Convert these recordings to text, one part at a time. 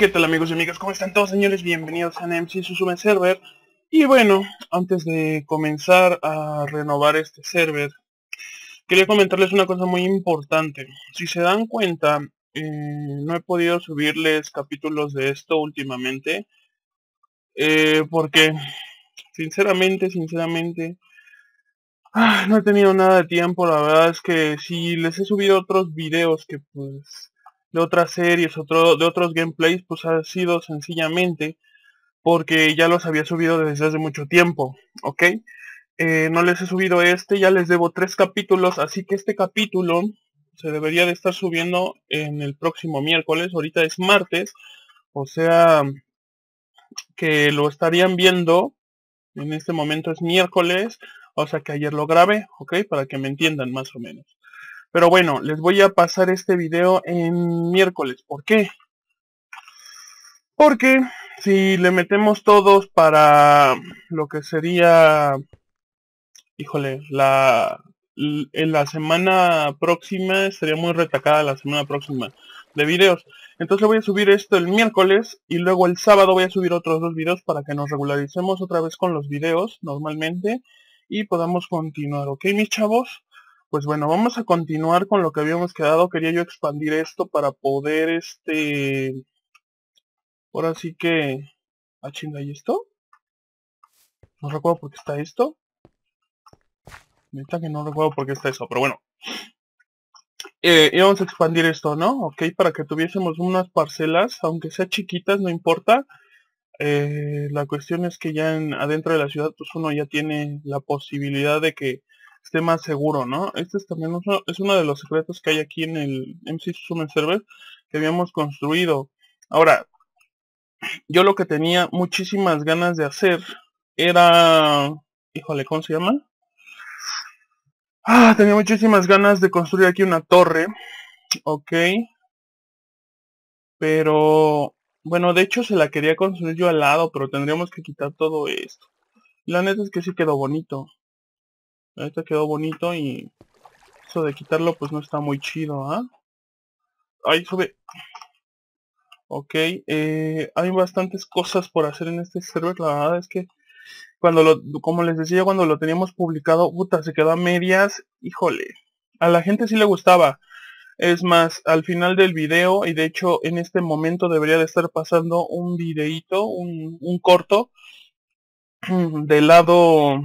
Qué tal amigos y amigas, ¿cómo están todos señores? Bienvenidos a NMC Susume Server. Y bueno, antes de comenzar a renovar este server Quería comentarles una cosa muy importante. Si se dan cuenta, eh, no he podido subirles capítulos de esto últimamente eh, Porque, sinceramente, sinceramente ah, No he tenido nada de tiempo, la verdad es que si les he subido otros videos que pues de otras series, otro, de otros gameplays, pues ha sido sencillamente porque ya los había subido desde hace mucho tiempo, ¿ok? Eh, no les he subido este, ya les debo tres capítulos, así que este capítulo se debería de estar subiendo en el próximo miércoles, ahorita es martes, o sea que lo estarían viendo, en este momento es miércoles, o sea que ayer lo grabé, ¿ok? Para que me entiendan más o menos. Pero bueno, les voy a pasar este video en miércoles. ¿Por qué? Porque si le metemos todos para lo que sería, híjole, la en la semana próxima estaría muy retacada la semana próxima de videos. Entonces voy a subir esto el miércoles y luego el sábado voy a subir otros dos videos para que nos regularicemos otra vez con los videos normalmente y podamos continuar, ¿ok mis chavos? Pues bueno, vamos a continuar con lo que habíamos quedado. Quería yo expandir esto para poder, este... Ahora sí que... Ah, chinga, ¿y esto? No recuerdo por qué está esto. Neta que no recuerdo por qué está eso, pero bueno. Eh, íbamos a expandir esto, ¿no? Ok, para que tuviésemos unas parcelas, aunque sea chiquitas, no importa. Eh, la cuestión es que ya en, adentro de la ciudad, pues uno ya tiene la posibilidad de que esté más seguro, ¿no? Este es también uno, es uno de los secretos que hay aquí en el MC Summon Server que habíamos construido. Ahora, yo lo que tenía muchísimas ganas de hacer era... Híjole, ¿cómo se llama? Ah, tenía muchísimas ganas de construir aquí una torre. Ok. Pero... Bueno, de hecho se la quería construir yo al lado, pero tendríamos que quitar todo esto. La neta es que sí quedó bonito. Este quedó bonito y eso de quitarlo pues no está muy chido, ¿ah? Ahí sube. Ok, eh, hay bastantes cosas por hacer en este server. La verdad es que cuando lo, como les decía, cuando lo teníamos publicado, puta, se quedó a medias. Híjole, a la gente sí le gustaba. Es más, al final del video, y de hecho en este momento debería de estar pasando un videíto, un, un corto, del lado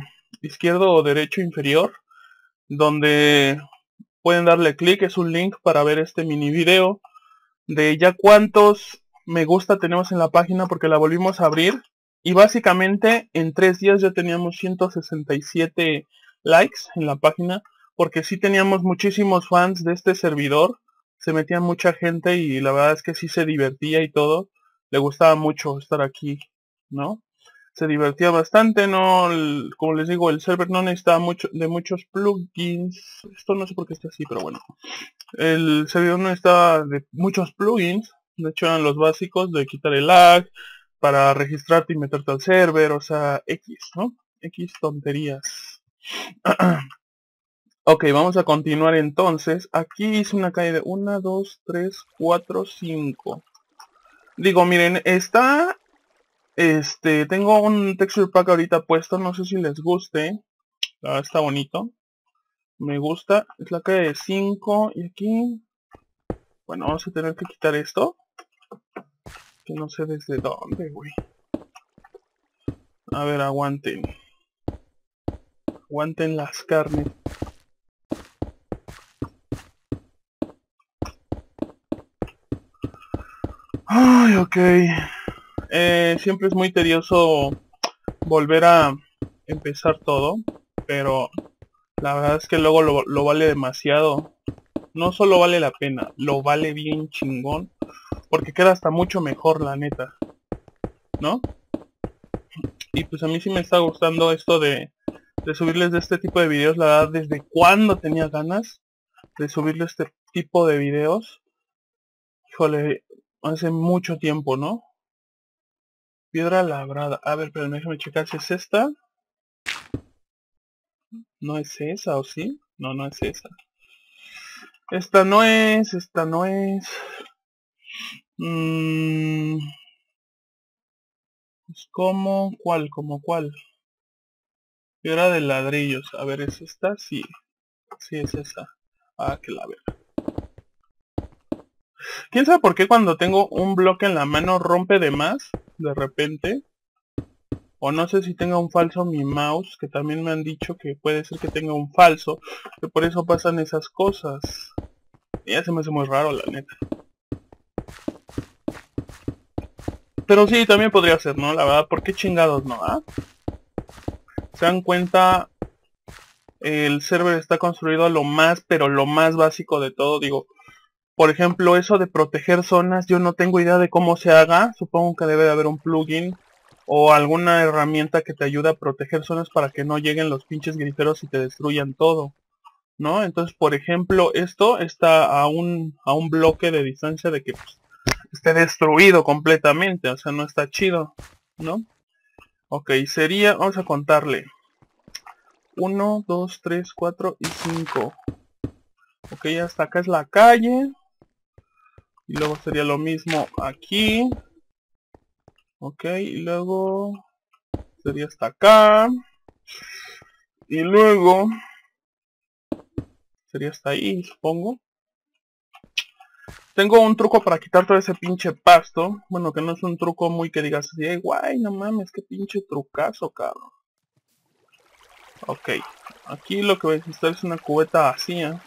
izquierdo o derecho inferior donde pueden darle clic, es un link para ver este mini video de ya cuántos me gusta tenemos en la página porque la volvimos a abrir y básicamente en tres días ya teníamos 167 likes en la página porque sí teníamos muchísimos fans de este servidor se metía mucha gente y la verdad es que sí se divertía y todo le gustaba mucho estar aquí no se divertía bastante, no, como les digo, el server no necesitaba mucho de muchos plugins, esto no sé por qué está así, pero bueno, el servidor no necesitaba de muchos plugins, de hecho eran los básicos de quitar el lag, para registrarte y meterte al server, o sea, X, ¿no? X tonterías. ok, vamos a continuar entonces. Aquí hice una calle de 1, 2, 3, 4, 5. Digo, miren, está este, tengo un texture pack ahorita puesto, no sé si les guste. está bonito. Me gusta. Es la calle de 5 y aquí... Bueno, vamos a tener que quitar esto. Que no sé desde dónde, güey. A ver, aguanten. Aguanten las carnes. Ay, ok. Eh, siempre es muy tedioso volver a empezar todo, pero la verdad es que luego lo, vale demasiado. No solo vale la pena, lo vale bien chingón, porque queda hasta mucho mejor la neta, ¿no? Y pues a mí sí me está gustando esto de, de subirles de este tipo de videos, la verdad, desde cuando tenía ganas de subirles este tipo de videos. Híjole, hace mucho tiempo, ¿no? Piedra labrada. A ver, pero déjame checar si es esta. No es esa, ¿o sí? No, no es esa. Esta no es, esta no es. Mm, pues como, ¿cuál? ¿Como cuál? Era de ladrillos. A ver, ¿es esta? Sí. Sí, es esa. Ah, que la verga. ¿Quién sabe por qué cuando tengo un bloque en la mano rompe de más? De repente. O no sé si tenga un falso mi mouse, que también me han dicho que puede ser que tenga un falso. Que por eso pasan esas cosas. Ya se me hace muy raro, la neta. Pero sí, también podría ser, ¿no? La verdad, ¿por qué chingados no? Ah? Se dan cuenta, el server está construido a lo más, pero lo más básico de todo. Digo, por ejemplo, eso de proteger zonas, yo no tengo idea de cómo se haga. Supongo que debe de haber un plugin o alguna herramienta que te ayude a proteger zonas para que no lleguen los pinches griferos y te destruyan todo. ¿No? Entonces, por ejemplo, esto está a un, a un bloque de distancia de que pues, esté destruido completamente, o sea, no está chido, ¿no? Ok, sería, vamos a contarle. 1, 2, 3, 4 y 5. Ok, hasta acá es la calle. Y luego sería lo mismo aquí. Ok, y luego sería hasta acá. Y luego sería hasta ahí, supongo. Tengo un truco para quitar todo ese pinche pasto. Bueno, que no es un truco muy que digas así, guay, no mames, qué pinche trucazo, cabrón. Ok, aquí lo que voy a necesitar es una cubeta vacía.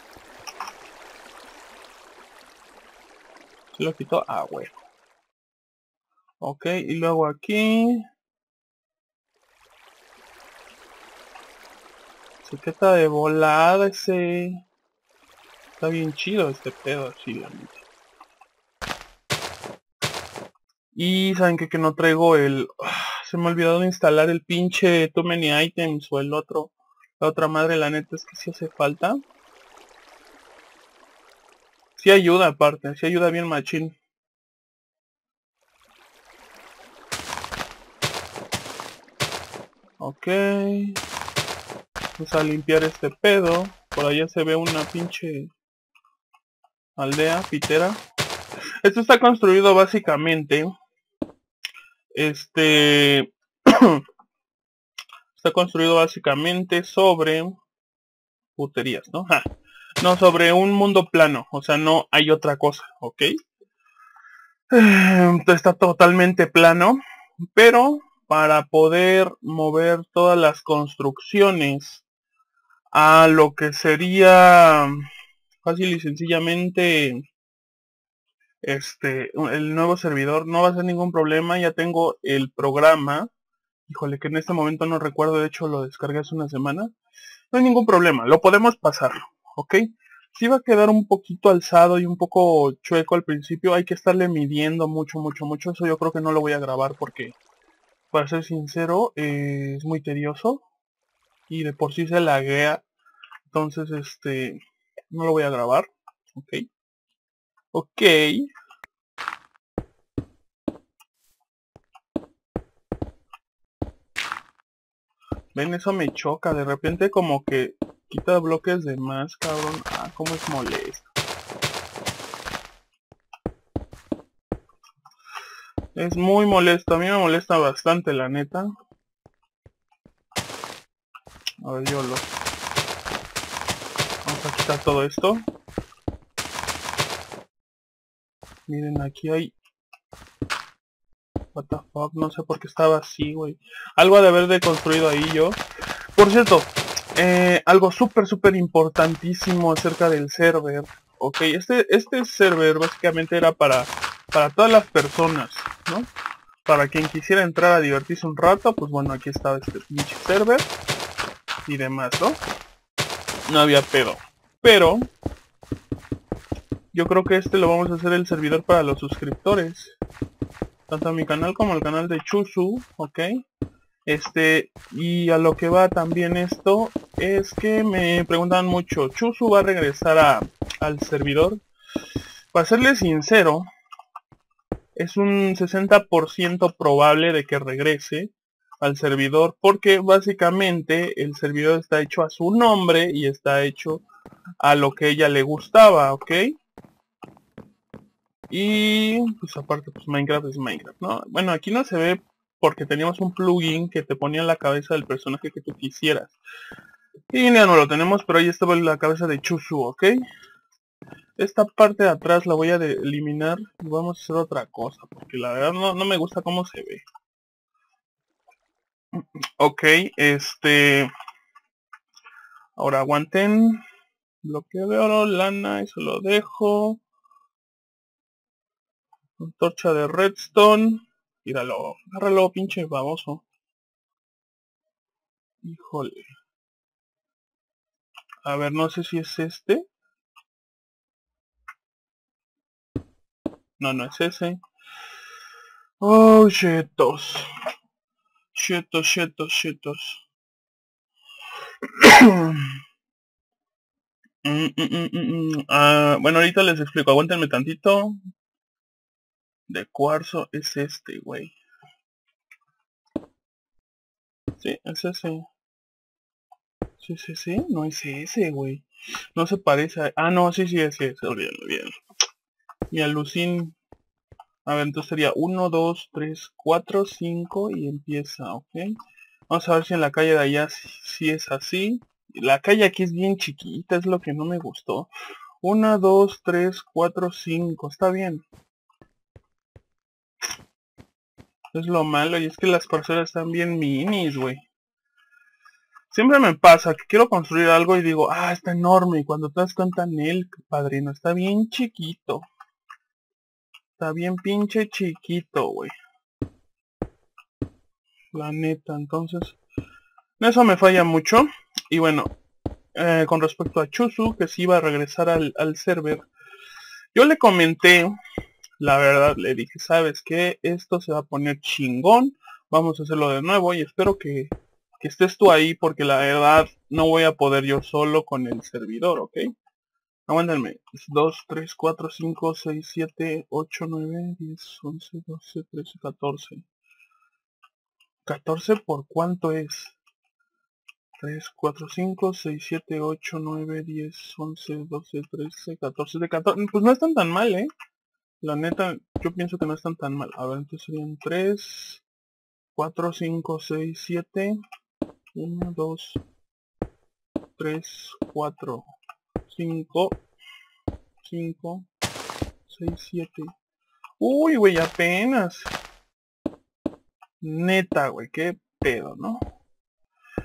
Lo quito, ah, güey. Ok, y luego aquí... Se queda de volada ese... Está bien chido este pedo, neta. Y saben que, que no traigo el... Ah, se me ha olvidado de instalar el pinche Too Many Items o el otro. La otra madre, la neta es que si hace falta. Si ayuda aparte, si ayuda bien machín. Ok. Vamos a limpiar este pedo. Por allá se ve una pinche aldea pitera. Esto está construido básicamente este está construido básicamente sobre puterías, ¿no? No, sobre un mundo plano, o sea, no hay otra cosa, ¿ok? Está totalmente plano, pero para poder mover todas las construcciones a lo que sería fácil y sencillamente este, el nuevo servidor no va a ser ningún problema, ya tengo el programa, híjole que en este momento no recuerdo, de hecho lo descargué hace una semana, no hay ningún problema, lo podemos pasar, ¿ok? Si va a quedar un poquito alzado y un poco chueco al principio, hay que estarle midiendo mucho, mucho, mucho, eso yo creo que no lo voy a grabar porque, para ser sincero, eh, es muy tedioso y de por sí se laguea, entonces este, no lo voy a grabar, ¿ok? Ok. Ven, eso me choca. De repente como que quita bloques de más, cabrón. Ah, cómo es molesto. Es muy molesto. A mí me molesta bastante, la neta. A ver, yo lo... Vamos a quitar todo esto. Miren, aquí hay... What no sé por qué estaba así, güey. Algo de haber de construido ahí yo. Por cierto, eh, algo súper, súper importantísimo acerca del server. Ok, este, este server básicamente era para, para todas las personas, ¿no? Para quien quisiera entrar a divertirse un rato, pues bueno, aquí estaba este pinche server y demás, ¿no? No había pedo. Pero, yo creo que este lo vamos a hacer el servidor para los suscriptores. Tanto a mi canal como al canal de Chusu, ¿ok? Este, y a lo que va también esto, es que me preguntan mucho, ¿Chusu va a regresar a, al servidor? Para serle sincero, es un 60% probable de que regrese al servidor, porque básicamente el servidor está hecho a su nombre y está hecho a lo que ella le gustaba, ¿ok? Y pues aparte pues Minecraft es Minecraft, ¿no? Bueno, aquí no se ve porque teníamos un plugin que te ponía la cabeza del personaje que tú quisieras. Y ya no lo tenemos, pero ahí estaba la cabeza de Chusu, ¿ok? Esta parte de atrás la voy a eliminar y vamos a hacer otra cosa, porque la verdad no, no me gusta cómo se ve. Ok, este... Ahora aguanten. Bloqueo de oro, lana, eso lo dejo. Torcha de redstone. Míralo, agárralo, pinche baboso. Híjole. A ver, no sé si es este. No, no es ese. Oh, chetos. Chetos, chetos, chetos. Mm, mm, mm, ah, bueno, ahorita les explico. Aguántenme tantito. De cuarzo es este, güey. Sí, es ese. Sí, sí, sí. No es ese, güey. No se parece a... Ah, no, sí, sí, es ese. Bien, bien. Mi alucin... A ver, entonces sería 1, 2, 3, 4, 5 y empieza, ¿ok? Vamos a ver si en la calle de allá si, es así. La calle aquí es bien chiquita, es lo que no me gustó. 1, 2, 3, 4, 5. Está bien. Es lo malo y es que las parcelas están bien minis, güey. Siempre me pasa que quiero construir algo y digo, ah, está enorme. Y cuando te das cuenta en él, padrino, está bien chiquito. Está bien pinche chiquito, güey. La neta, entonces... Eso me falla mucho. Y bueno, eh, con respecto a Chusu, que si iba a regresar al, al server, yo le comenté, la verdad, le dije, ¿sabes qué? Esto se va a poner chingón. Vamos a hacerlo de nuevo y espero que, que estés tú ahí porque la verdad no voy a poder yo solo con el servidor, ¿ok? Aguántenme. 2, 3, 4, 5, 6, 7, 8, 9, 10, 11, 12, 13, 14. ¿14 por cuánto es? 3, 4, 5, 6, 7, 8, 9, 10, 11, 12, 13, 14. De 14. Pues no están tan mal, ¿eh? La neta, yo pienso que no están tan mal. A ver, entonces serían 3, 4, 5, 6, 7. 1, 2, 3, 4. 5, 5, 6, 7. Uy, güey, apenas. Neta, güey, qué pedo, ¿no?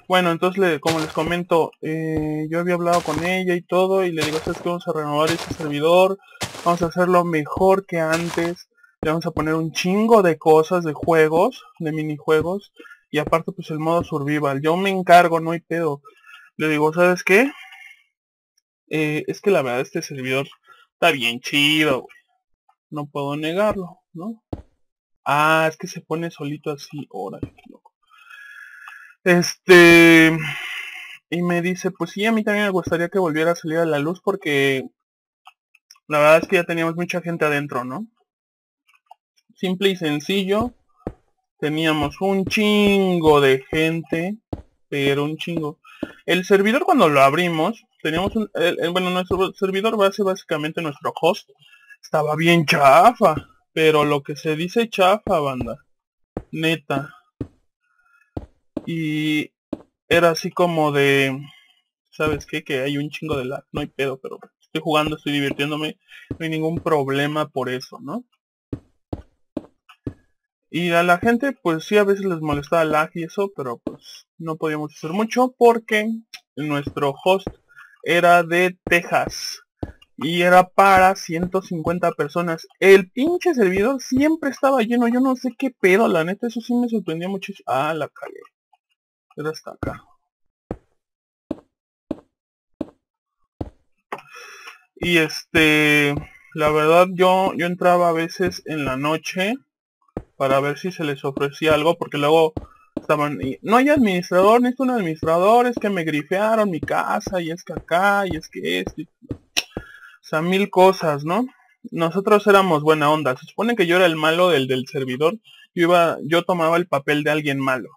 Bueno, entonces, como les comento, eh, yo había hablado con ella y todo, y le digo, ¿sabes que Vamos a renovar este servidor, vamos a hacerlo mejor que antes, le vamos a poner un chingo de cosas, de juegos, de minijuegos, y aparte, pues el modo survival. Yo me encargo, no hay pedo. Le digo, ¿sabes qué? Eh, es que la verdad este servidor está bien chido, güey. No puedo negarlo, ¿no? Ah, es que se pone solito así. Órale, loco. Este... Y me dice, pues sí, a mí también me gustaría que volviera a salir a la luz porque... La verdad es que ya teníamos mucha gente adentro, ¿no? Simple y sencillo. Teníamos un chingo de gente. Pero un chingo. El servidor cuando lo abrimos, teníamos un, bueno, nuestro servidor base, básicamente nuestro host, estaba bien chafa. Pero lo que se dice chafa, banda. Neta. Y era así como de... ¿Sabes qué? Que hay un chingo de lag. No hay pedo, pero estoy jugando, estoy divirtiéndome. No hay ningún problema por eso, ¿no? Y a la gente, pues sí, a veces les molestaba lag y eso, pero pues no podíamos hacer mucho porque nuestro host era de Texas. Y era para 150 personas. El pinche servidor siempre estaba lleno. Yo no sé qué pedo, la neta, eso sí me sorprendió mucho. Ah, la calle. Era hasta acá. Y este, la verdad yo, yo entraba a veces en la noche para ver si se les ofrecía algo, porque luego estaban, no hay administrador, necesito un administrador, es que me grifearon mi casa, y es que acá, y es que esto, o sea, mil cosas, ¿no? Nosotros éramos buena onda, se supone que yo era el malo del, del servidor, yo iba, yo tomaba el papel de alguien malo,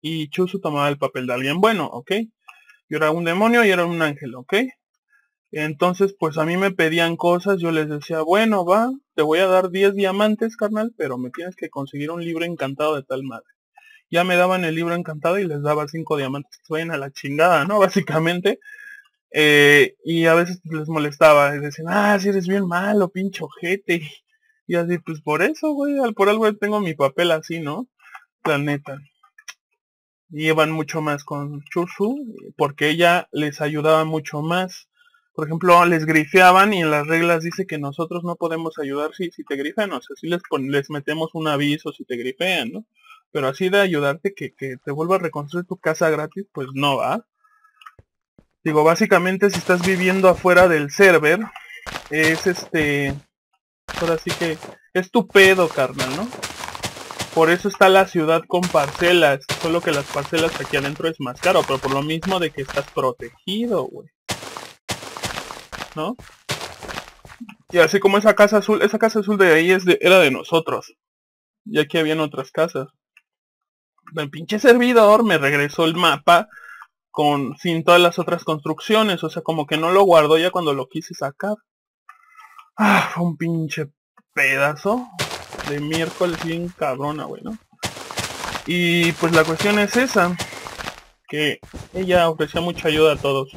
y Chusu tomaba el papel de alguien bueno, ¿ok? Yo era un demonio y era un ángel, ¿ok? Entonces, pues a mí me pedían cosas, yo les decía, bueno, va, te voy a dar 10 diamantes, carnal, pero me tienes que conseguir un libro encantado de tal madre. Ya me daban el libro encantado y les daba 5 diamantes que vayan a la chingada, ¿no? Básicamente. Eh, y a veces les molestaba, y decían, ah, si eres bien malo, pinche ojete. Y así, pues por eso, güey, por algo tengo mi papel así, ¿no? La neta. Llevan mucho más con Chusu, porque ella les ayudaba mucho más. Por ejemplo, les grifeaban y en las reglas dice que nosotros no podemos ayudar si, si te grifean, o sea, si les, les metemos un aviso si te grifean, ¿no? Pero así de ayudarte que, que te vuelva a reconstruir tu casa gratis, pues no va. Digo, básicamente si estás viviendo afuera del server, es este... Ahora sí que es tu pedo, carnal, ¿no? Por eso está la ciudad con parcelas. Solo que las parcelas aquí adentro es más caro, pero por lo mismo de que estás protegido, güey. ¿No? Y así como esa casa azul, esa casa azul de ahí es de, era de nosotros. Y aquí habían otras casas. El pinche servidor me regresó el mapa con sin todas las otras construcciones, o sea, como que no lo guardó ya cuando lo quise sacar. Ah, fue un pinche pedazo de miércoles bien cabrona, güey, ¿no? Y pues la cuestión es esa, que ella ofrecía mucha ayuda a todos.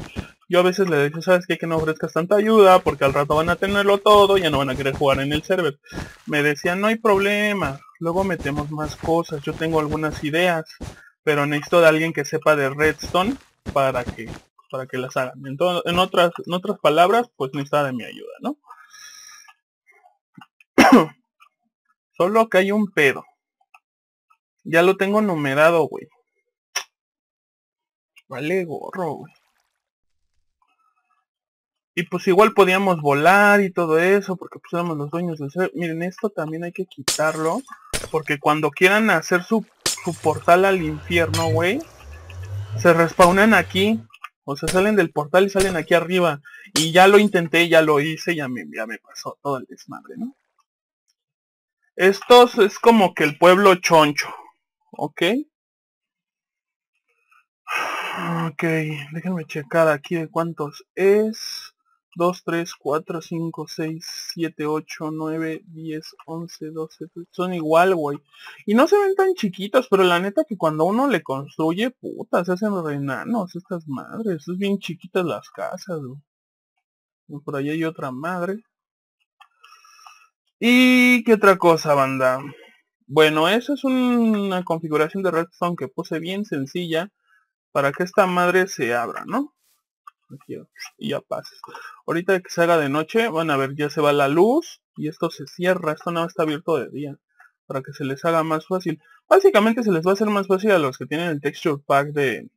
Yo a veces le decía, ¿sabes qué? Que no ofrezcas tanta ayuda porque al rato van a tenerlo todo y ya no van a querer jugar en el server. Me decía, no hay problema, luego metemos más cosas, yo tengo algunas ideas pero necesito de alguien que sepa de redstone para que para que las hagan. Entonces, en otras en otras palabras, pues necesita de mi ayuda, ¿no? Solo que hay un pedo. Ya lo tengo numerado, güey. Vale gorro, güey. Y pues igual podíamos volar y todo eso, porque pues éramos los dueños del ser. Miren, esto también hay que quitarlo, porque cuando quieran hacer su su portal al infierno, güey, se respawnan aquí. O sea, salen del portal y salen aquí arriba. Y ya lo intenté, ya lo hice, ya me, ya me pasó todo el desmadre, ¿no? Estos es como que el pueblo choncho. ¿Ok? Ok, déjenme checar aquí de cuántos es. 2, 3, 4, 5, 6, 7, 8, 9, 10, 11, 12, son igual, güey. Y no se ven tan chiquitos, pero la neta que cuando uno le construye, puta, se hacen renanos estas madres. Es bien chiquitas las casas, güey. Por ahí hay otra madre. ¿Y qué otra cosa, banda? Bueno, esa es una configuración de redstone que puse bien sencilla para que esta madre se abra, ¿no? Y ya pasa. Ahorita que se haga de noche, van a ver, ya se va la luz y esto se cierra, esto no está abierto de día, para que se les haga más fácil. Básicamente se les va a hacer más fácil a los que tienen el texture pack de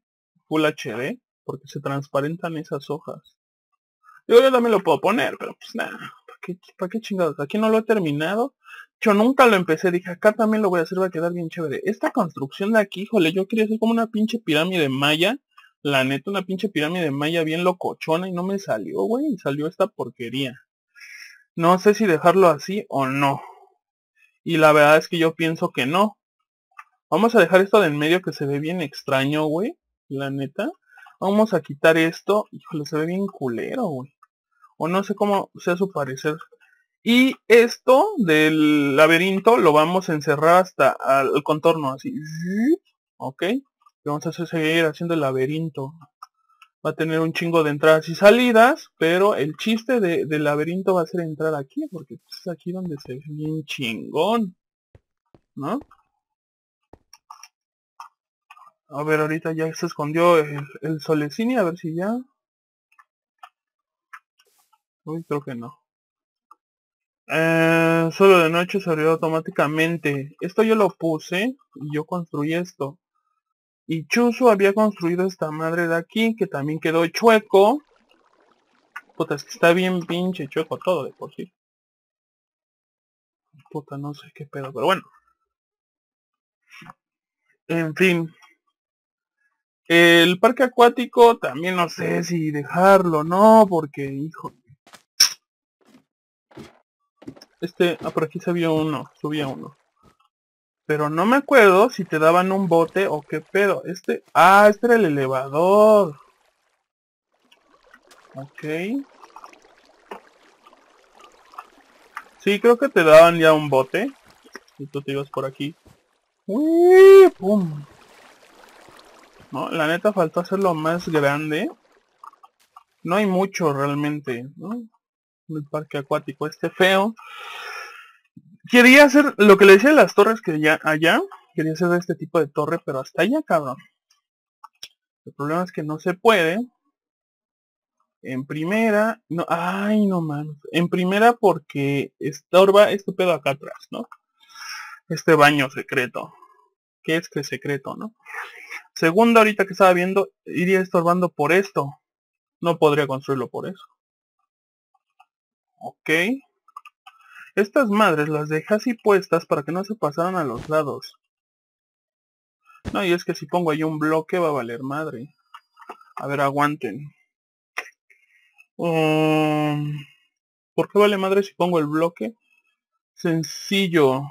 Full HD, porque se transparentan esas hojas. Yo, yo también lo puedo poner, pero pues nada, ¿para qué, ¿para qué chingados? Aquí no lo he terminado. Yo nunca lo empecé, dije, acá también lo voy a hacer, va a quedar bien chévere. Esta construcción de aquí, híjole, yo quería hacer como una pinche pirámide maya la neta, una pinche pirámide maya bien locochona y no me salió, güey. Salió esta porquería. No sé si dejarlo así o no. Y la verdad es que yo pienso que no. Vamos a dejar esto de en medio que se ve bien extraño, güey. La neta. Vamos a quitar esto. Híjole, se ve bien culero, güey. O no sé cómo sea su parecer. Y esto del laberinto lo vamos a encerrar hasta el contorno así. ¿Ok? Vamos a hacer seguir haciendo el laberinto. Va a tener un chingo de entradas y salidas, pero el chiste del laberinto va a ser entrar aquí, porque es aquí donde se ve bien chingón. ¿No? A ver, ahorita ya se escondió el, el solecini, a ver si ya. Uy, creo que no. Eh, solo de noche se abrió automáticamente. Esto yo lo puse y yo construí esto. Y Chuzo había construido esta madre de aquí, que también quedó chueco. Puta, es que está bien pinche chueco todo de por sí. Puta, no sé qué pedo, pero bueno. En fin. El parque acuático también no sé si dejarlo, no, porque, hijo. Este, ah, por aquí se vio uno, subía uno. Pero no me acuerdo si te daban un bote o qué pedo. Este... Ah, este era el elevador. Ok. Sí, creo que te daban ya un bote. Y tú te ibas por aquí. Uy, pum. No, la neta faltó hacerlo más grande. No hay mucho realmente. El parque acuático este feo. Quería hacer lo que le decía de las torres que ya allá. Quería hacer este tipo de torre, pero hasta allá, cabrón. El problema es que no se puede. En primera, no, ay, no mames. En primera porque estorba este pedo acá atrás, ¿no? Este baño secreto. ¿Qué es que secreto, no? Segunda, ahorita que estaba viendo, iría estorbando por esto. No podría construirlo por eso. Ok. Estas madres las dejé así puestas para que no se pasaran a los lados. No, y es que si pongo ahí un bloque va a valer madre. A ver, aguanten. Um, ¿Por qué vale madre si pongo el bloque? Sencillo.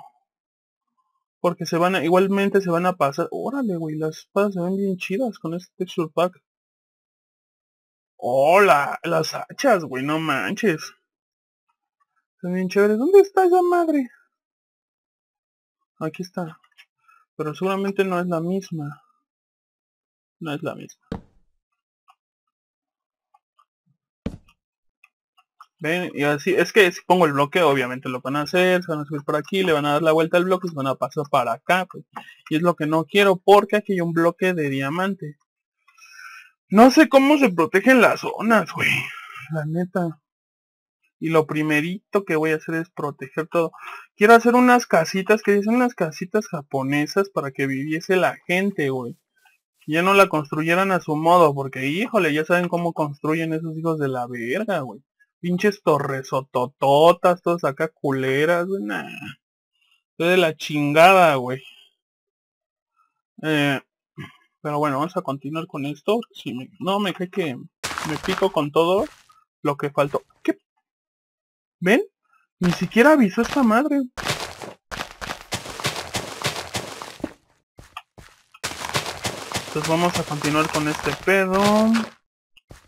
Porque se van a, igualmente se van a pasar. Órale, güey, las espadas se ven bien chidas con este texture pack. Hola, las hachas, güey, no manches. Bien chéveres. ¿Dónde está esa madre? Aquí está. Pero seguramente no es la misma. No es la misma. Ven, y así, es que si pongo el bloque, obviamente lo van a hacer, se van a subir por aquí, le van a dar la vuelta al bloque se van a pasar para acá, pues. Y es lo que no quiero, porque aquí hay un bloque de diamante. No sé cómo se protegen las zonas, güey. La neta. Y lo primerito que voy a hacer es proteger todo. Quiero hacer unas casitas, que dicen unas casitas japonesas para que viviese la gente, güey. Ya no la construyeran a su modo, porque híjole, ya saben cómo construyen esos hijos de la verga, güey. Pinches torres tototas, todas acá culeras, güey. Nah. de la chingada, güey. Eh, pero bueno, vamos a continuar con esto. Si me, no, me cae que me pico con todo lo que faltó. ¿Ven? Ni siquiera avisó esta madre. Entonces vamos a continuar con este pedo.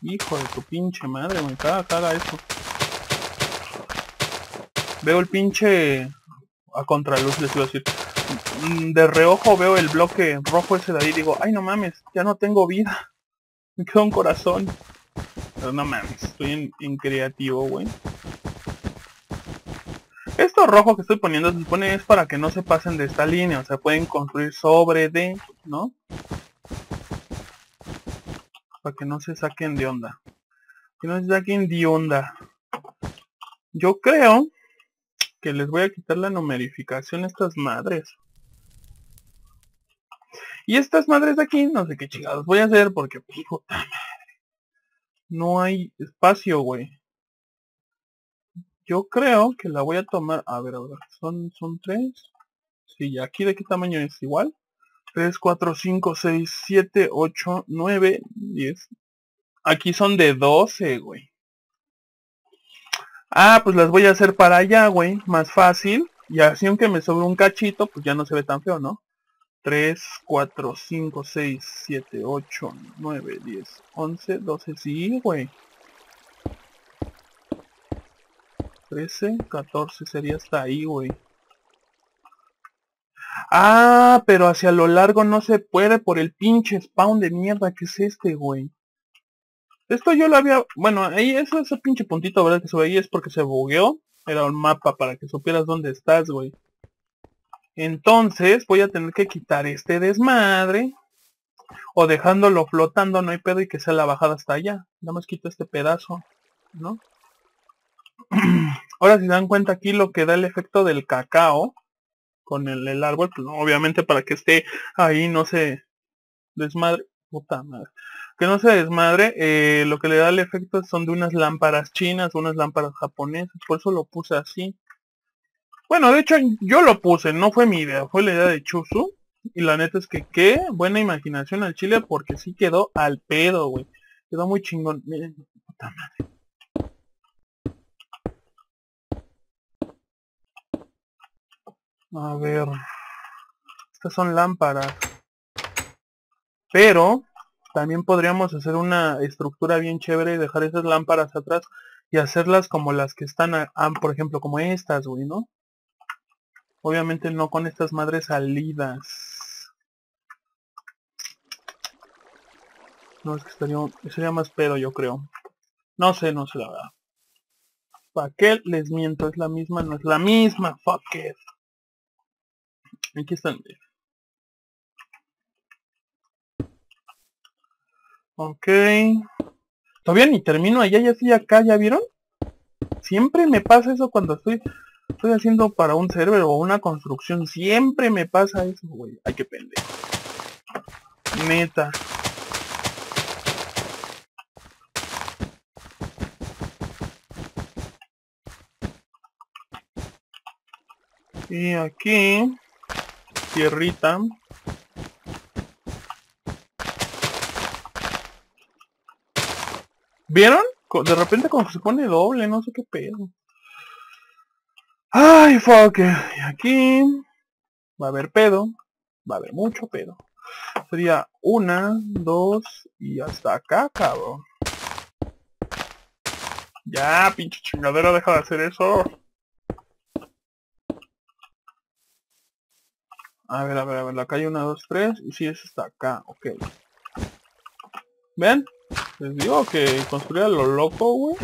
Hijo de tu pinche madre, me caga, caga eso. Veo el pinche... A contraluz les iba a decir. Mm, de reojo veo el bloque rojo ese de ahí digo, ay no mames, ya no tengo vida. Me queda un corazón. Pero no mames, estoy en, creativo, güey. Esto rojo que estoy poniendo se supone es para que no se pasen de esta línea. O sea, pueden construir sobre de, ¿no? Para que no se saquen de onda. Que no se saquen de onda. Yo creo que les voy a quitar la numerificación a estas madres. Y estas madres de aquí, no sé qué chingados voy a hacer porque, puta madre. No hay espacio, güey. Yo creo que la voy a tomar, a ver, a ver, son, son tres. Sí, aquí de qué tamaño es igual. 3, 4, 5, 6, 7, 8, 9, 10. Aquí son de 12, güey. Ah, pues las voy a hacer para allá, güey. Más fácil. Y así aunque me sobre un cachito, pues ya no se ve tan feo, ¿no? 3, 4, 5, 6, 7, 8, 9, 10, 11, 12. Sí, güey. 13, 14 sería hasta ahí, güey. Ah, pero hacia lo largo no se puede por el pinche spawn de mierda que es este, güey. Esto yo lo había... Bueno, ahí eso, ese pinche puntito, ¿verdad? Que se ahí es porque se bugueó. Era un mapa para que supieras dónde estás, güey. Entonces voy a tener que quitar este desmadre. O dejándolo flotando, no hay pedo y que sea la bajada hasta allá. Nada más quito este pedazo, ¿no? Ahora si se dan cuenta aquí lo que da el efecto del cacao con el, el árbol, pues, obviamente para que esté ahí no se desmadre. Puta madre que no se desmadre, eh, lo que le da el efecto son de unas lámparas chinas, unas lámparas japonesas, por eso lo puse así. Bueno, de hecho yo lo puse, no fue mi idea, fue la idea de Chusu. Y la neta es que qué buena imaginación al chile porque sí quedó al pedo, güey. Quedó muy chingón. Miren, puta madre. A ver. Estas son lámparas. Pero también podríamos hacer una estructura bien chévere y dejar esas lámparas atrás y hacerlas como las que están, por ejemplo, como estas, güey, ¿no? Obviamente no con estas madres salidas. No, es que estaría, sería más pedo, yo creo. No sé, no sé la verdad. ¿Para qué les miento? Es la misma, no es la misma, fuck it. Aquí están. Ok. Todavía ni termino allá, ya estoy acá, ¿ya vieron? Siempre me pasa eso cuando estoy estoy haciendo para un server o una construcción. Siempre me pasa eso, güey. Ay, qué pendejo. Neta. Y aquí, tierrita. ¿Vieron? De repente como se pone doble, no sé qué pedo. Ay, fuck. Y aquí va a haber pedo. Va a haber mucho pedo. Sería una, dos y hasta acá, cabrón. Ya, pinche chingadera, deja de hacer eso. A ver, a ver, a ver, la calle 1, 2, 3 y si es hasta acá, ok. ¿Ven? Les digo que construir lo loco, güey.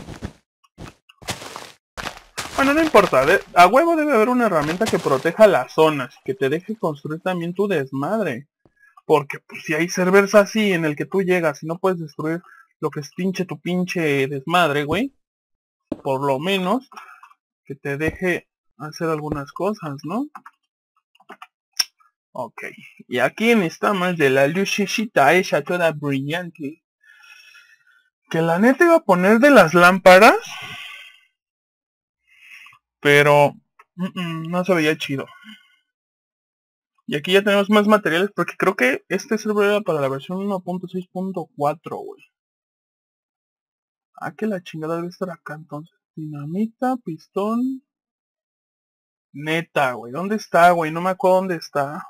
Bueno, no importa, a huevo debe haber una herramienta que proteja las zonas, que te deje construir también tu desmadre. Porque pues si hay servers así en el que tú llegas y no puedes destruir lo que es pinche tu pinche desmadre, güey. Por lo menos que te deje hacer algunas cosas, ¿no? Ok. Y aquí necesitamos de la lucecita esa toda brillante. Que la neta iba a poner de las lámparas. Pero no se veía chido. Y aquí ya tenemos más materiales porque creo que este server era para la versión 1.6.4, güey. Ah, que la chingada debe estar acá entonces. Dinamita, pistón. Neta, güey. ¿Dónde está, güey? No me acuerdo dónde está.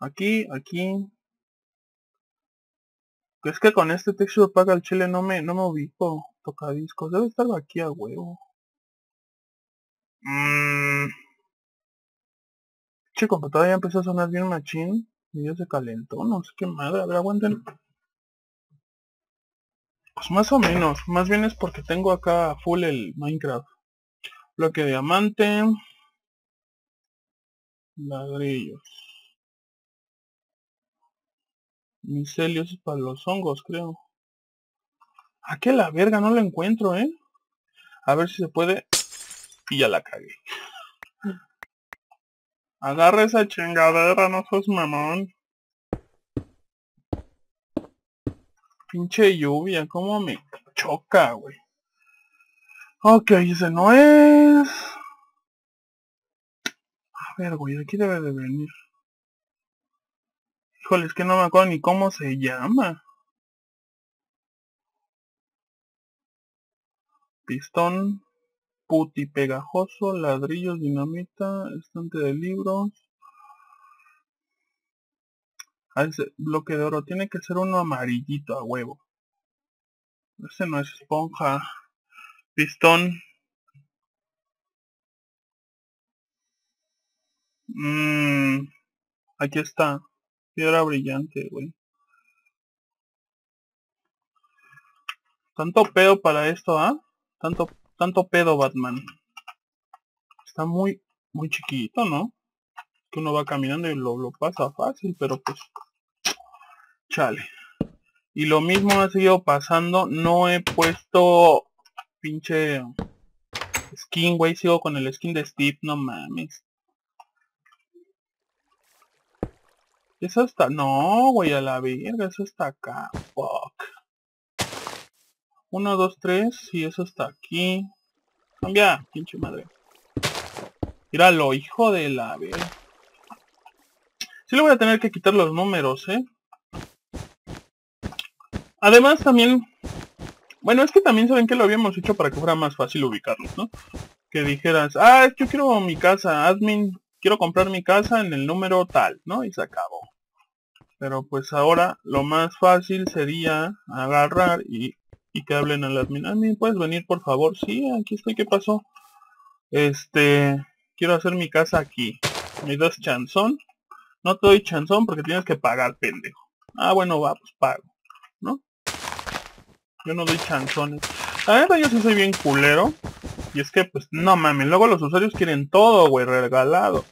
Aquí, aquí. Es que con este texto paga el chile no me, no me ubico. Tocadiscos. Debe estar aquí a huevo. Mmm. Che, computadora ya empezó a sonar bien machín. Y ya se calentó. No sé qué madre. A ver, aguanten. Pues más o menos. Más bien es porque tengo acá full el Minecraft. Bloque de diamante. Ladrillos. Micelios para los hongos, creo. ¿A qué la verga? No lo encuentro, ¿eh? A ver si se puede... Y ya la cagué. Agarra esa chingadera, no sos mamón. Pinche lluvia, cómo me choca, güey. Ok, ese no es. A ver, güey, aquí debe de venir. Híjole, es que no me acuerdo ni cómo se llama. Pistón, puti pegajoso, ladrillos, dinamita, estante de libros. A ah, ese bloque de oro tiene que ser uno amarillito a huevo. Ese no es esponja. Pistón. Mmm. Aquí está. Piedra brillante, güey. Tanto pedo para esto, ¿ah? Tanto, tanto pedo, Batman. Está muy, muy chiquito, ¿no? Que uno va caminando y lo, pasa fácil, pero pues... Chale. Y lo mismo ha seguido pasando. No he puesto pinche skin, güey. Sigo con el skin de Steve, no mames. Eso está... No, güey, a la verga, eso está acá. Fuck. 1, 2, 3, y eso está aquí. Cambia, pinche madre. Míralo, hijo de la verga. Sí le voy a tener que quitar los números, ¿eh? Además también... Bueno, es que también saben que lo habíamos hecho para que fuera más fácil ubicarlos, ¿no? Que dijeras, ah, yo quiero mi casa, admin, quiero comprar mi casa en el número tal, ¿no? Y se acabó. Pero pues ahora lo más fácil sería agarrar y y que hablen al admin. Admin, ¿puedes venir por favor? Sí, aquí estoy, ¿qué pasó? Este, quiero hacer mi casa aquí. ¿Me das chanzón? No te doy chanzón porque tienes que pagar, pendejo. Ah, bueno, va, pues pago. ¿No? Yo no doy chanzones. A ver, yo sí soy bien culero. Y es que, pues, no mames, luego los usuarios quieren todo, güey, regalado.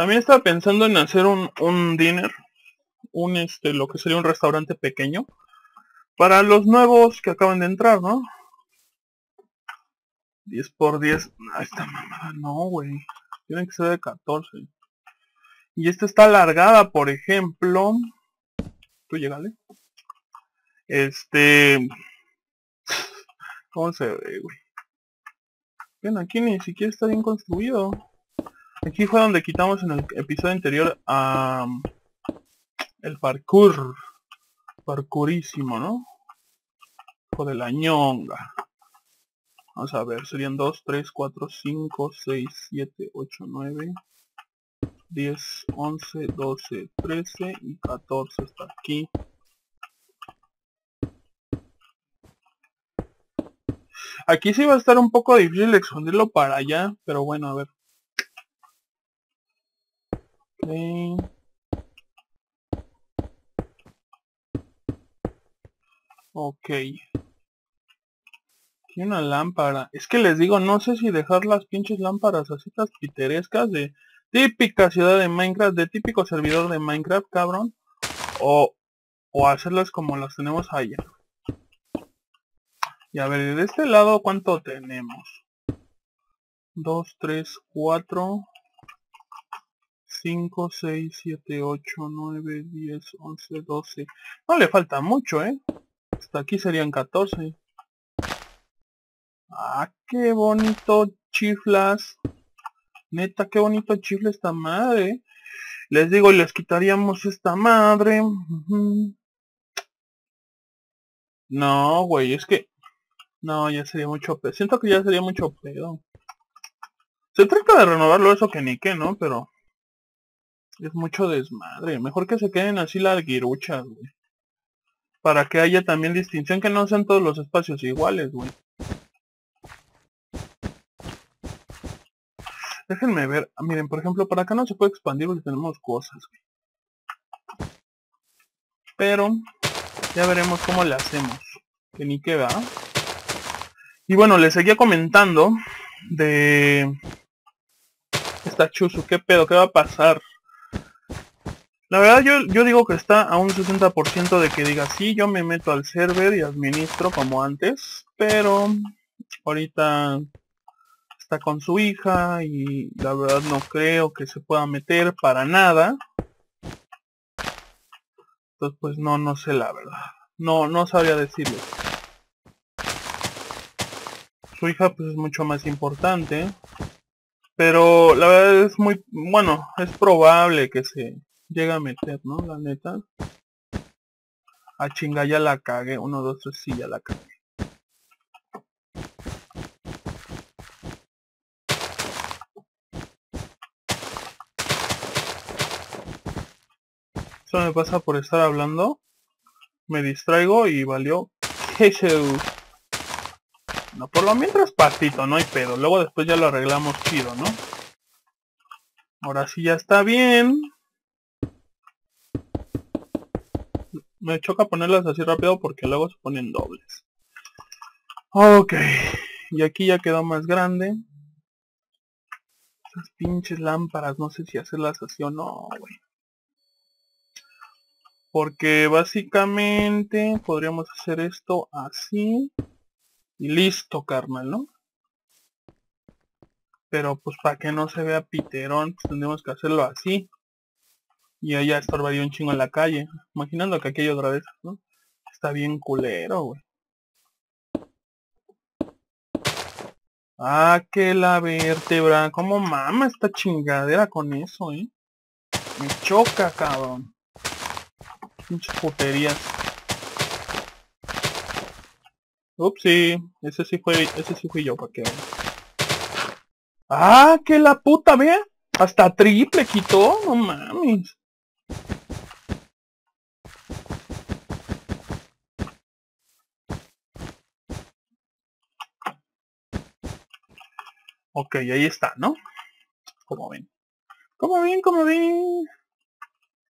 También estaba pensando en hacer un, un dinner. Un, este, lo que sería un restaurante pequeño. Para los nuevos que acaban de entrar, ¿no? 10 por 10. Ah, esta mamada no, güey. Tiene que ser de 14. Y esta está alargada, por ejemplo. Tú llegale. Este... ¿Cómo se ve, güey? Ven, aquí ni siquiera está bien construido. Aquí fue donde quitamos en el episodio anterior a... el parkour. Parkourísimo, ¿no? Hijo de la ñonga. Vamos a ver, serían 2, 3, 4, 5, 6, 7, 8, 9, 10, 11, 12, 13 y 14 hasta aquí. Aquí sí va a estar un poco difícil expandirlo para allá, pero bueno, a ver. Okay. Ok. Una lámpara. Es que les digo, no sé si dejar las pinches lámparas así las piterescas de típica ciudad de Minecraft, de típico servidor de Minecraft, cabrón. O, o hacerlas como las tenemos allá. Y a ver, de este lado, ¿cuánto tenemos? 2, 3, 4, 5, 6, 7, 8, 9, 10, 11, 12. No le falta mucho, ¿eh? Hasta aquí serían 14. Ah, qué bonito chiflas. Neta, qué bonito chifla esta madre. Les digo, les quitaríamos esta madre. No, güey, es que no, ya sería mucho pedo. Siento que ya sería mucho pedo. Se trata de renovarlo eso que ni qué, ¿no? Pero... Es mucho desmadre. Mejor que se queden así las guiruchas, güey. Para que haya también distinción, que no sean todos los espacios iguales, güey. Déjenme ver. Ah, miren, por ejemplo, para acá no se puede expandir porque tenemos cosas. Pero... Ya veremos cómo le hacemos. Que ni qué va. Y bueno, les seguía comentando de esta Chusu, qué pedo, qué va a pasar. La verdad yo, yo digo que está a un 60% de que diga sí, yo me meto al server y administro como antes, pero ahorita está con su hija y la verdad no creo que se pueda meter para nada. Entonces pues no, no sé la verdad. No, no sabría decirles su hija pues es mucho más importante. Pero la verdad es muy, bueno, es probable que se llegue a meter, ¿no? La neta. A chinga ya la cagué. Uno, dos, tres, sí, ya la cagué. Eso me pasa por estar hablando. Me distraigo y valió. Jesús. No, por lo mientras pastito, no hay pedo. Luego después ya lo arreglamos chido, ¿no? Ahora sí ya está bien. Me choca ponerlas así rápido porque luego se ponen dobles. Ok. Y aquí ya quedó más grande. Esas pinches lámparas, no sé si hacerlas así o no, güey. Porque básicamente podríamos hacer esto así. Y listo, carnal, ¿no? Pero pues para que no se vea piterón, pues tendremos que hacerlo así. Y allá estorbaría un chingo en la calle. Imaginando que aquello otra vez, ¿no? Está bien culero, güey. Ah, que la vértebra. ¿Cómo mama esta chingadera con eso, eh? Me choca, cabrón. Pinches puterías. Ups, sí. Ese sí fue, ese sí fui yo, para que Ah, que la puta, vea. Hasta triple quitó, no mames. Ok, ahí está, ¿no? Como ven. Como ven, como ven.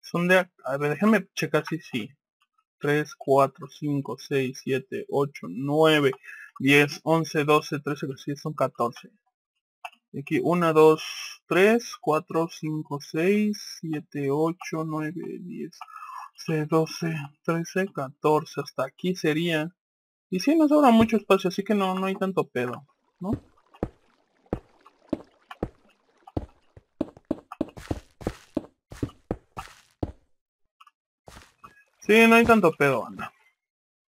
Son de... A ver, déjenme checar si sí. 3, 4, 5, 6, 7, 8, 9, 10, 11, 12, 13, 14, son 14. Aquí 1, 2, 3, 4, 5, 6, 7, 8, 9, 10, 11, 12, 13, 14. Hasta aquí sería. Y si nos sobra mucho espacio, así que no, no hay tanto pedo, ¿no? Sí, no hay tanto pedo, anda.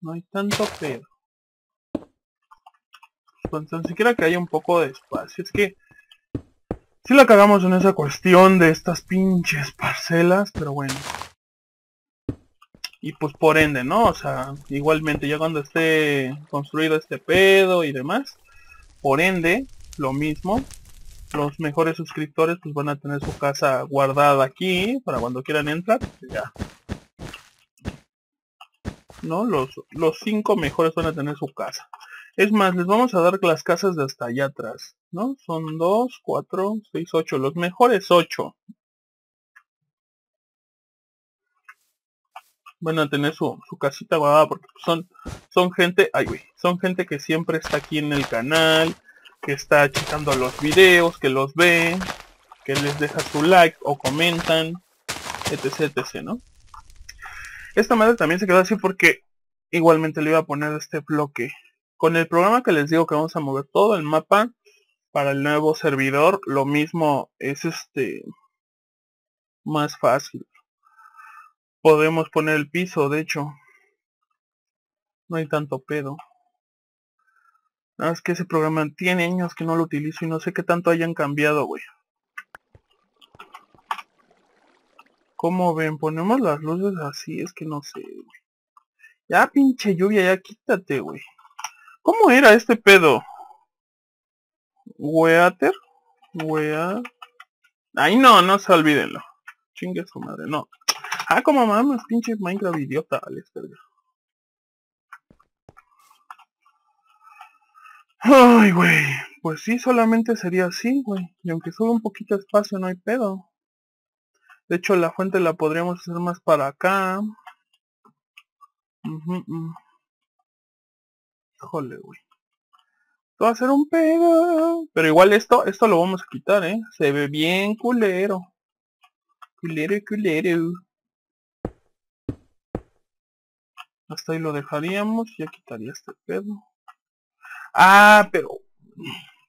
No hay tanto pedo. Pues siquiera que haya un poco de espacio. Es que... Si la cagamos en esa cuestión de estas pinches parcelas, pero bueno. Y pues por ende, ¿no? O sea, igualmente ya cuando esté construido este pedo y demás, por ende, lo mismo, los mejores suscriptores pues van a tener su casa guardada aquí para cuando quieran entrar, pues ya ¿no? Los, los cinco mejores van a tener su casa. Es más, les vamos a dar las casas de hasta allá atrás, ¿no? Son dos, cuatro, seis, ocho. Los mejores ocho. Van a tener su, su casita guardada porque son, son gente, ay son gente que siempre está aquí en el canal, que está checando los videos, que los ve, que les deja su like o comentan, etc, etc, ¿no? Esta madre también se quedó así porque igualmente le iba a poner este bloque. Con el programa que les digo que vamos a mover todo el mapa para el nuevo servidor, lo mismo es este más fácil. Podemos poner el piso, de hecho. No hay tanto pedo. Nada es que ese programa tiene años que no lo utilizo y no sé qué tanto hayan cambiado, güey. ¿Cómo ven? Ponemos las luces así, es que no sé, güey. Ya pinche lluvia, ya quítate, güey. ¿Cómo era este pedo? Weater. Wea. Ay, no, no se olvídenlo. Chingue su madre, no. Ah, como mames, pinche Minecraft idiota, Alex, Ay, güey. Pues sí, solamente sería así, güey. Y aunque sube un poquito espacio, no hay pedo. De hecho, la fuente la podríamos hacer más para acá. Uh Híjole, güey. va a ser un pedo. Pero igual esto, esto lo vamos a quitar, ¿eh? Se ve bien culero. Culero, culero. Hasta ahí lo dejaríamos. Ya quitaría este pedo. Ah, pero...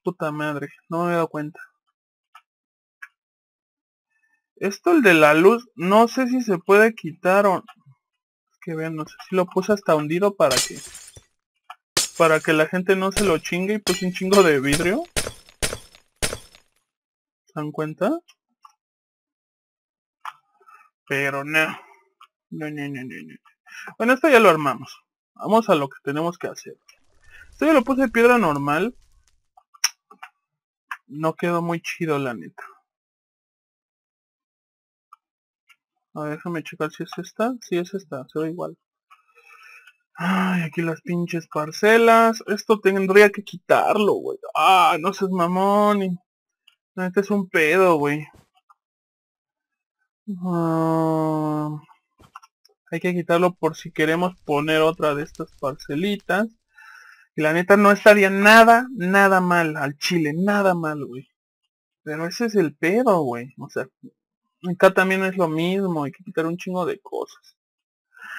Puta madre. No me he dado cuenta. Esto el de la luz, no sé si se puede quitar o... que vean, no sé si lo puse hasta hundido para que... Para que la gente no se lo chingue y puse un chingo de vidrio. ¿Se dan cuenta? Pero no. No, no, no, no, no. Bueno, esto ya lo armamos. Vamos a lo que tenemos que hacer. Esto ya lo puse piedra normal. No quedó muy chido la neta. A ver, déjame checar si es esta. Si es esta, se ve igual. Ay, aquí las pinches parcelas. Esto tendría que quitarlo, güey. Ah, no seas mamón. Este es un pedo, güey. Ah, hay que quitarlo por si queremos poner otra de estas parcelitas. Y la neta no estaría nada, nada mal al chile. Nada mal, güey. Pero ese es el pedo, güey. O sea, Acá también es lo mismo, hay que quitar un chingo de cosas.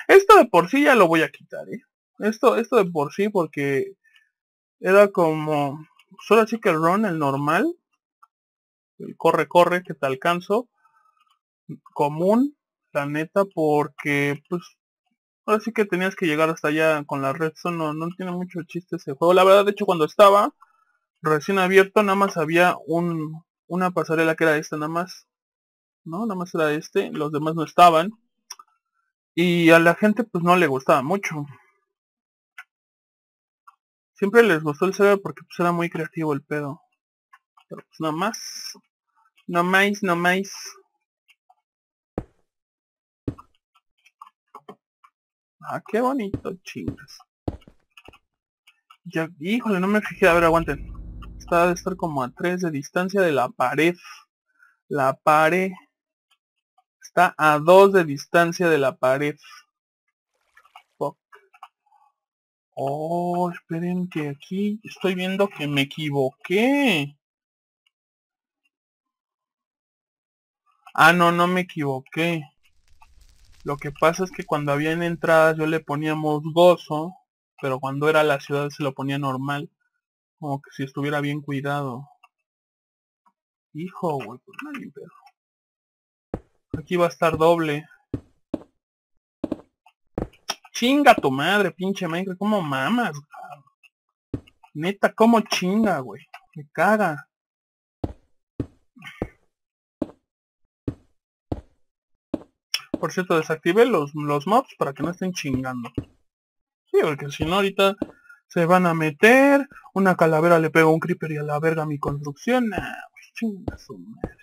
Esto de por sí ya lo voy a quitar, ¿eh? Esto, esto de por sí porque era como... Solo así que el run, el normal. El corre, corre, que te alcanzo. Común, la neta, porque pues... Ahora sí que tenías que llegar hasta allá con la redstone. No, no tiene mucho chiste ese juego. La verdad, de hecho, cuando estaba recién abierto, nada más había un, una pasarela que era esta nada más. ¿No? Nada más era este, los demás no estaban. Y a la gente pues no le gustaba mucho. Siempre les gustó el server porque pues era muy creativo el pedo. Pero pues nada más. No más, no más. Ah, qué bonito, chingas. Ya, híjole, no me fijé. A ver, aguanten. Está de estar como a 3 de distancia de la pared. La pared. A 2 de distancia de la pared. Oh, esperen que aquí estoy viendo que me equivoqué. Ah, no, no me equivoqué. Lo que pasa es que cuando habían entradas yo le poníamos gozo, pero cuando era la ciudad se lo ponía normal. Como que si estuviera bien cuidado. Hijo, güey, pues. Aquí va a estar doble. Chinga tu madre, pinche Minecraft. ¿Cómo mamas? Neta, ¿cómo chinga, güey? Me caga. Por cierto, desactivé los, los mobs para que no estén chingando. Sí, porque si no ahorita se van a meter. Una calavera le pega un creeper y a la verga mi construcción. Nah, güey, chinga su madre.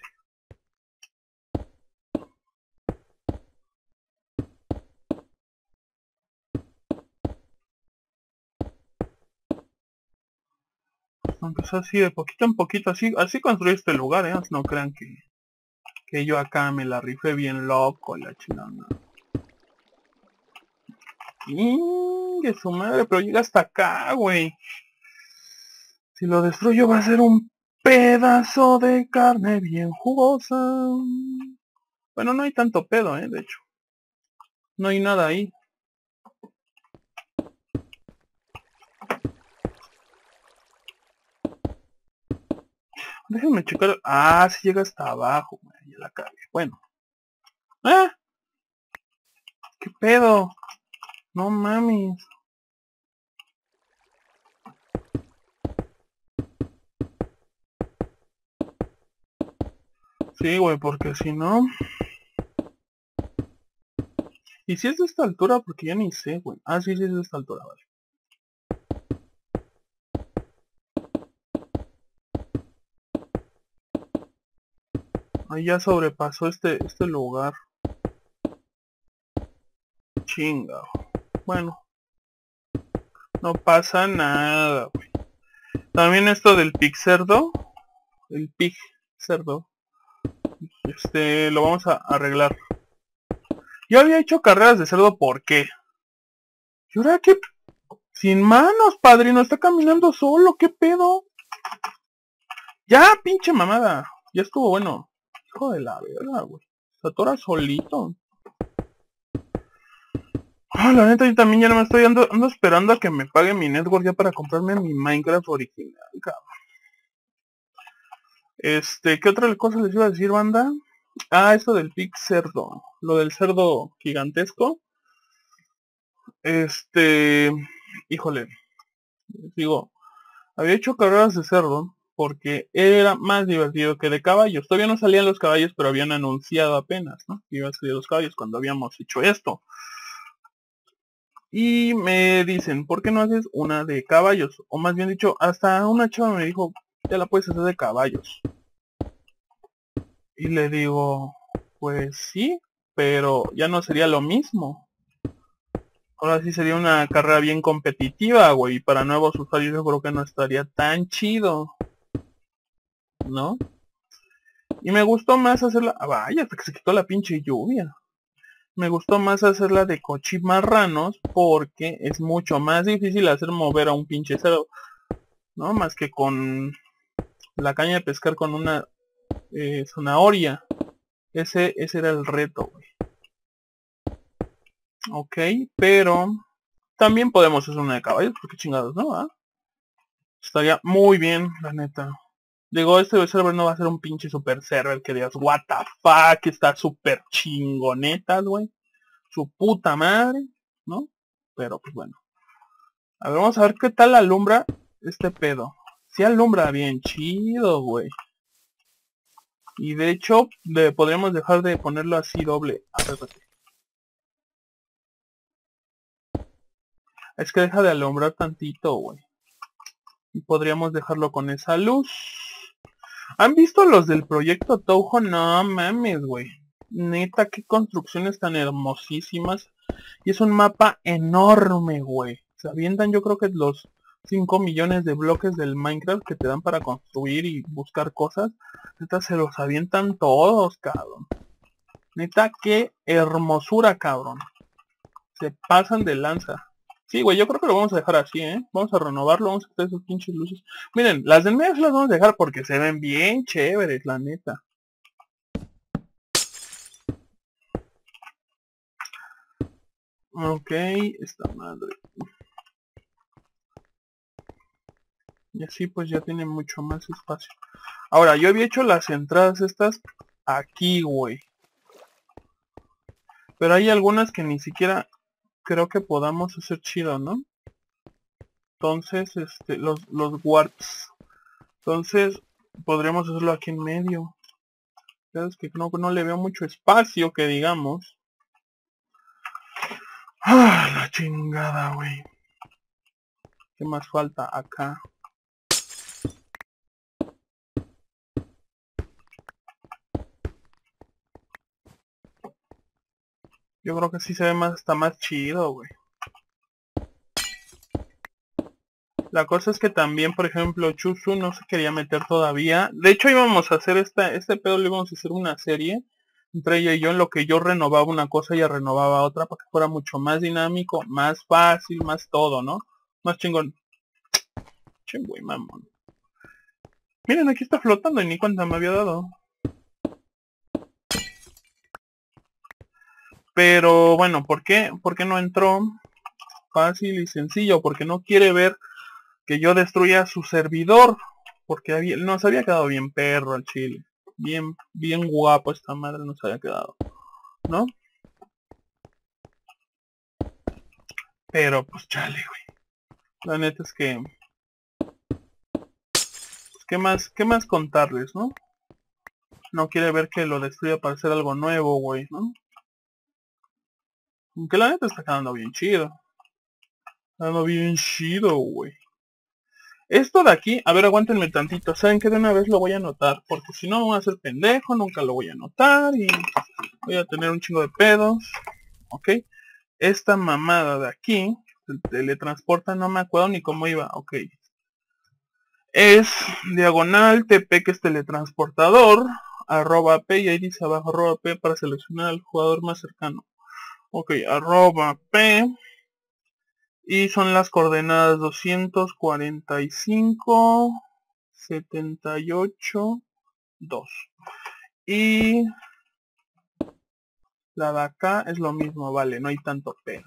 Sea así de poquito en poquito, así, así construí este lugar, ¿eh? No crean que, que yo acá me la rifé bien loco, la chingada. que su madre, pero llega hasta acá, güey. Si lo destruyo va a ser un pedazo de carne bien jugosa. Bueno, no hay tanto pedo, eh, de hecho. No hay nada ahí. Déjenme checar. Ah, si llega hasta abajo. Ya la cagué. Bueno. ¡Ah! ¿Qué pedo? No mames. Sí, güey, porque si no... ¿Y si es de esta altura? Porque ya ni sé, güey. Ah, sí, sí es de esta altura, vale. Ahí ya sobrepasó este, este lugar. Chinga. Bueno. No pasa nada, güey. También esto del pig cerdo. El pig cerdo. Este, lo vamos a arreglar. Yo había hecho carreras de cerdo, ¿por qué? ¿Y ahora qué? Sin manos, padrino, está caminando solo, ¿qué pedo? Ya, pinche mamada. Ya estuvo bueno de la verga, güey. Se atora solito. Ah, la neta, yo también ya no me estoy ando, ando esperando a que me pague mi network ya para comprarme mi Minecraft original, cabrón. Este, ¿qué otra cosa les iba a decir, banda? Ah, esto del pig cerdo. Lo del cerdo gigantesco. Este, híjole. digo, había hecho carreras de cerdo porque era más divertido que de caballos. Todavía no salían los caballos, pero habían anunciado apenas, ¿no? Que iba a salir los caballos cuando habíamos hecho esto. Y me dicen, ¿por qué no haces una de caballos? O más bien dicho, hasta una chava me dijo, ya la puedes hacer de caballos. Y le digo, pues sí, pero ya no sería lo mismo. Ahora sí sería una carrera bien competitiva, güey. Y para nuevos usuarios yo creo que no estaría tan chido. ¿No? Y me gustó más hacerla... Ah, vaya, hasta que se quitó la pinche lluvia. Me gustó más hacerla de cochimarranos porque es mucho más difícil hacer mover a un pinche cerdo. ¿No? Más que con la caña de pescar con una eh, zanahoria. Ese, ese era el reto, güey. Ok, pero también podemos hacer una de caballos, porque chingados, ¿no? ¿Ah? Estaría muy bien, la neta. Digo, este server no va a ser un pinche super server que digas, what the fuck, está super chingonetas, güey. Su puta madre, ¿no? Pero pues bueno. A ver, vamos a ver qué tal alumbra este pedo. Si alumbra bien chido, güey. Y de hecho, podríamos dejar de ponerlo así doble. A ver, Es que deja de alumbrar tantito, güey. Y podríamos dejarlo con esa luz. ¿Han visto los del proyecto Touhou? No mames, güey. Neta, qué construcciones tan hermosísimas. Y es un mapa enorme, güey. Se avientan yo creo que los 5 millones de bloques del Minecraft que te dan para construir y buscar cosas. Neta, se los avientan todos, cabrón. Neta, qué hermosura, cabrón. Se pasan de lanza. Sí, güey, yo creo que lo vamos a dejar así, ¿eh? Vamos a renovarlo, vamos a quitar esos pinches luces. Miren, las del medio las vamos a dejar porque se ven bien chéveres, la neta. Ok, esta madre. Y así pues ya tiene mucho más espacio. Ahora, yo había hecho las entradas estas aquí, güey. Pero hay algunas que ni siquiera creo que podamos hacer chido, ¿no? Entonces, este, los, los warps. Entonces, podríamos hacerlo aquí en medio. Es que no, no le veo mucho espacio, que digamos. Ah, la chingada, güey. ¿Qué más falta acá? Yo creo que sí se ve más, está más chido, güey. La cosa es que también, por ejemplo, Chusu no se quería meter todavía. De hecho, íbamos a hacer esta, este pedo, le íbamos a hacer una serie entre ella y yo en lo que yo renovaba una cosa y ella renovaba otra para que fuera mucho más dinámico, más fácil, más todo, ¿no? Más chingón. Chingüey, mamón. Miren, aquí está flotando y ni cuenta me había dado. Pero bueno, ¿por qué? ¿Por qué no entró? Fácil y sencillo, porque no quiere ver que yo destruya su servidor. Porque había, nos había quedado bien perro al chile bien, bien guapo esta madre nos había quedado. ¿No? Pero pues chale, güey. La neta es que... Pues, ¿Qué más, qué más contarles, no? No quiere ver que lo destruya para hacer algo nuevo, güey, ¿no? Aunque la neta está quedando bien chido. Quedando bien chido, güey. Esto de aquí, a ver, aguántenme tantito. ¿Saben que de una vez lo voy a anotar? Porque si no, voy a ser pendejo, nunca lo voy a anotar y voy a tener un chingo de pedos. ¿Ok? Esta mamada de aquí, el teletransporta, no me acuerdo ni cómo iba. Ok. Es diagonal TP que es teletransportador, arroba P y ahí dice abajo arroba P para seleccionar al jugador más cercano. Ok, arroba P. Y son las coordenadas 245 78 2 y la de acá es lo mismo vale no hay tanto pero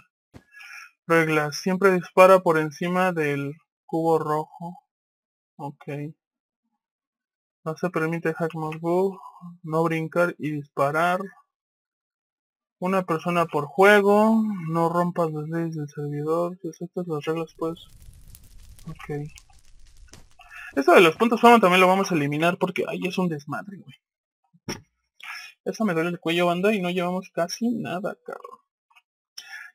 reglas siempre dispara por encima del cubo rojo. Ok. No se permite hack no brincar y disparar una persona por juego, no rompas las leyes del servidor, si aceptas las reglas pues... Ok. Esto de los puntos fama también lo vamos a eliminar porque ahí es un desmadre, güey. Esa me duele el cuello, banda, y no llevamos casi nada, cabrón.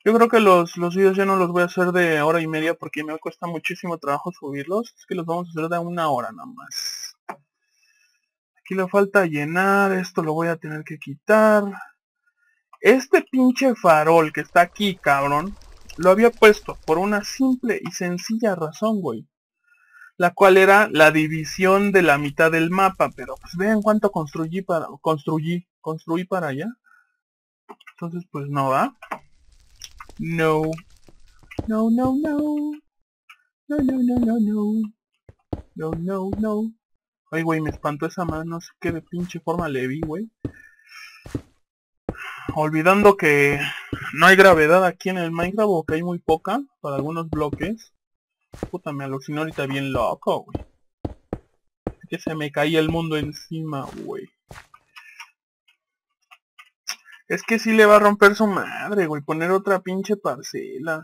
Yo creo que los, los videos ya no los voy a hacer de hora y media porque me cuesta muchísimo trabajo subirlos. Es que los vamos a hacer de una hora nada más. Aquí le falta llenar, esto lo voy a tener que quitar. Este pinche farol que está aquí, cabrón, lo había puesto por una simple y sencilla razón, güey. La cual era la división de la mitad del mapa, pero pues vean cuánto construí para... Construí, construí para allá. Entonces pues no va. No. No, no, no. No, no, no, no, no. No, no, no. Ay, güey, me espantó esa mano. No sé qué de pinche forma le vi, güey olvidando que no hay gravedad aquí en el Minecraft o que hay muy poca para algunos bloques. Puta, me alucinó ahorita bien loco, güey. Que se me caía el mundo encima, güey. Es que sí le va a romper su madre, güey. Poner otra pinche parcela.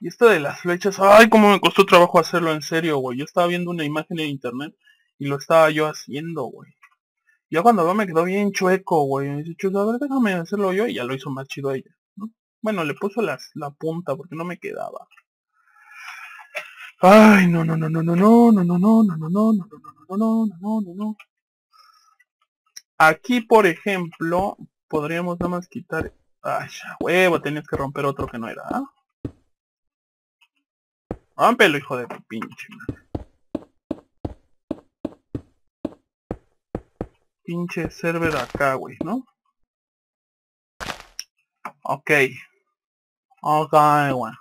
Y esto de las flechas, ay, cómo me costó trabajo hacerlo en serio, güey. Yo estaba viendo una imagen en internet y lo estaba yo haciendo, güey. Ya cuando me quedó bien chueco, güey. Me dice, a ver, déjame hacerlo yo. Y ya lo hizo más chido ella, ¿no? Bueno, le puso la punta porque no me quedaba. Ay, no, no, no, no, no, no, no, no, no, no, no, no, no, no, no, no, no, no, no. Aquí, por ejemplo, podríamos nada más quitar... Ay, huevo, tenías que romper otro que no era, ¿ah? Rómpelo, hijo de tu pinche Pinche server acá, güey, ¿no? Ok. Ok, güey.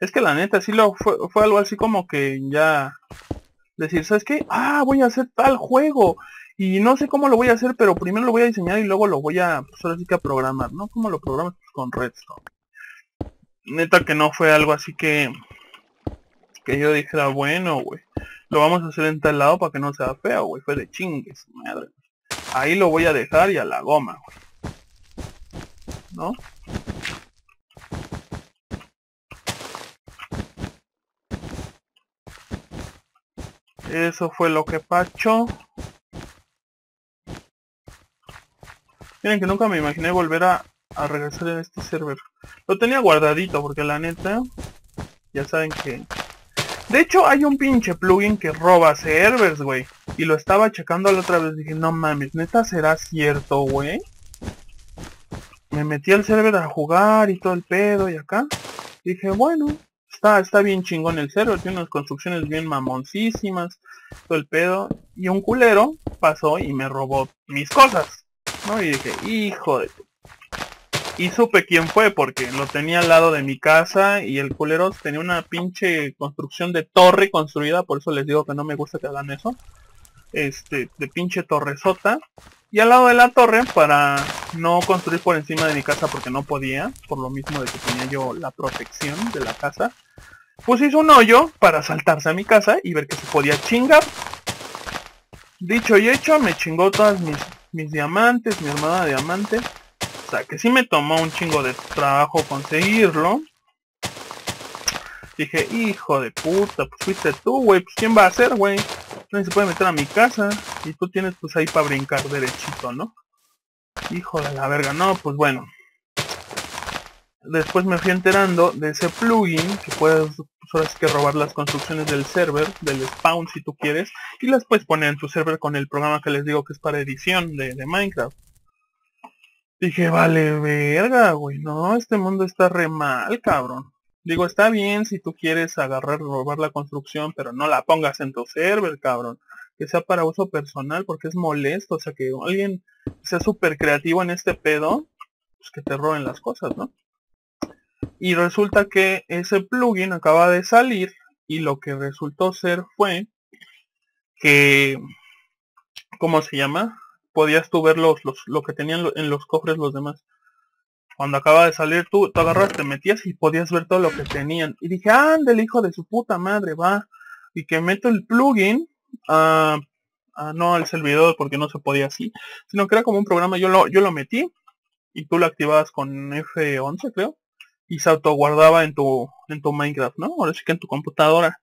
Es que la neta sí lo fue, fue algo así como que ya decir, ¿sabes qué? Ah, voy a hacer tal juego. Y no sé cómo lo voy a hacer, pero primero lo voy a diseñar y luego lo voy a, pues ahora sí que a programar, ¿no? ¿Cómo lo programas? Pues con Redstone. Neta que no fue algo así que, que yo dijera, bueno, güey, lo vamos a hacer en tal lado para que no sea feo, güey. Fue de chingues, madre. Ahí lo voy a dejar y a la goma, güey. ¿No? Eso fue lo que pacho. Miren que nunca me imaginé volver a, regresar en este server. Lo tenía guardadito porque la neta... Ya saben que... De hecho hay un pinche plugin que roba servers, güey. Y lo estaba checando la otra vez. Dije, no mames, neta será cierto, güey. Me metí al server a jugar y todo el pedo y acá. Dije, bueno, Está, bien chingón el server, tiene unas construcciones bien mamoncísimas, todo el pedo. Y un culero pasó y me robó mis cosas. ¿no? Y dije, hijo de... Y supe quién fue porque lo tenía al lado de mi casa y el culero tenía una pinche construcción de torre construida, por eso les digo que no me gusta que hagan eso. Este, de pinche torresota. Y al lado de la torre, para no construir por encima de mi casa porque no podía, por lo mismo de que tenía yo la protección de la casa, pues hizo un hoyo para saltarse a mi casa y ver que se podía chingar. Dicho y hecho, me chingó todas mis, mis diamantes, mi armada de diamante. Que sí me tomó un chingo de trabajo conseguirlo. Dije, hijo de puta, pues fuiste tú, güey, pues quién va a hacer, güey se puede meter a mi casa y tú tienes pues ahí para brincar derechito, ¿no? Hijo de la verga, no, pues bueno. Después me fui enterando de ese plugin que puedes pues que robar las construcciones del server, del spawn si tú quieres, y las puedes poner en tu server con el programa que les digo que es para edición de Minecraft. Dije, vale, verga, güey, no, este mundo está re mal, cabrón. Digo, está bien si tú quieres agarrar, robar la construcción, pero no la pongas en tu server, cabrón. Que sea para uso personal, porque es molesto. O sea, que alguien sea súper creativo en este pedo, pues que te roben las cosas, ¿no? Y resulta que ese plugin acaba de salir y lo que resultó ser fue que, ¿cómo se llama? Podías tú ver los, los, lo que tenían en los cofres los demás. Cuando acaba de salir tú, te agarras, te metías y podías ver todo lo que tenían. Y dije, el hijo de su puta madre, va. Y que meto el plugin, a, no al servidor porque no se podía así, sino que era como un programa, yo lo, yo lo metí y tú lo activabas con F11 creo. Y se autoguardaba en tu, en tu Minecraft, ¿no? Ahora sí que en tu computadora.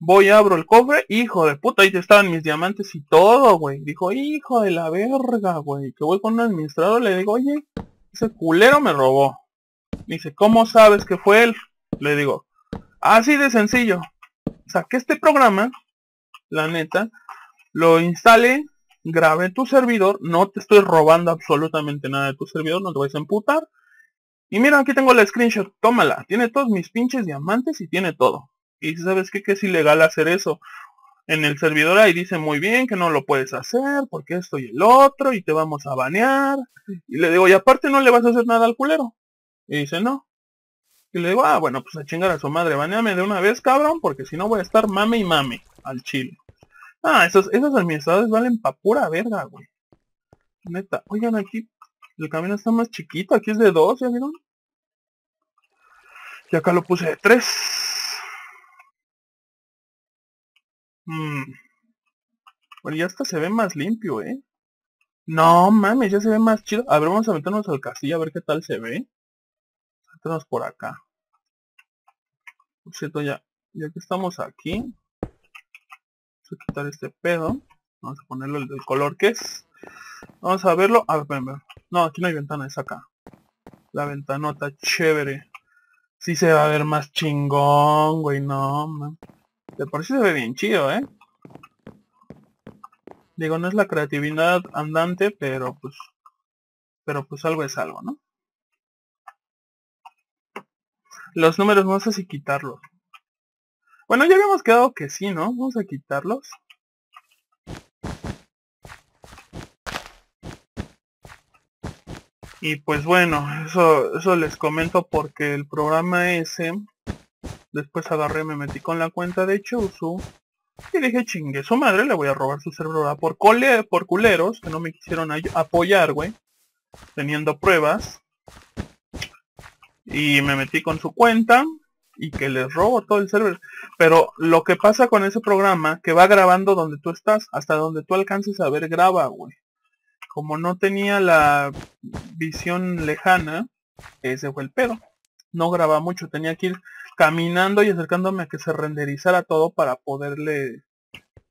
Voy, abro el cofre, hijo de puta, ahí estaban mis diamantes y todo, güey. Dijo, hijo de la verga, güey. Que voy con un administrador, le digo, oye, ese culero me robó. dice, ¿cómo sabes que fue él? Le digo, así de sencillo. Saqué este programa, la neta, lo instalé, grabé tu servidor, no te estoy robando absolutamente nada de tu servidor, no te vas a emputar. Y mira, aquí tengo la screenshot, tómala, tiene todos mis pinches diamantes y tiene todo. Y sabes qué, que es ilegal hacer eso en el servidor ahí dice muy bien que no lo puedes hacer porque esto y el otro y te vamos a banear. Y le digo, y aparte no le vas a hacer nada al culero. Y dice, no. Y le digo, ah, bueno, pues a chingar a su madre, baneame de una vez, cabrón, porque si no voy a estar mame y mame al chile. Ah, esos, esos administradores valen pa' pura verga, güey. Neta, oigan aquí, el camino está más chiquito, aquí es de dos, ¿ya vieron? Y acá lo puse de tres. Mm. Bueno, ya hasta se ve más limpio, ¿eh? No mames, ya se ve más chido. A ver, vamos a meternos al castillo a ver qué tal se ve. Meternos por acá. Por cierto, ya, ya que estamos aquí. Vamos a quitar este pedo. Vamos a ponerlo el del color que es. Vamos a verlo. A ver, No, aquí no hay ventana, es acá. La ventanota, chévere. Sí se va a ver más chingón, güey, no, man. De por sí se ve bien chido, ¿eh? Digo, no es la creatividad andante, pero pues... Pero pues algo es algo, ¿no? Los números no sé si quitarlos. Bueno, ya habíamos quedado que sí, ¿no? Vamos a quitarlos. Y pues bueno, eso, eso les comento porque el programa ese, después agarré, me metí con la cuenta de Chusu y dije, chingue, su madre le voy a robar su cerebro por, cole, por culeros que no me quisieron apoyar, güey, teniendo pruebas. Y me metí con su cuenta y que les robo todo el server. Pero lo que pasa con ese programa, que va grabando donde tú estás, hasta donde tú alcances a ver, graba, güey como no tenía la visión lejana, ese fue el pedo. No grababa mucho, tenía que ir caminando y acercándome a que se renderizara todo para poderle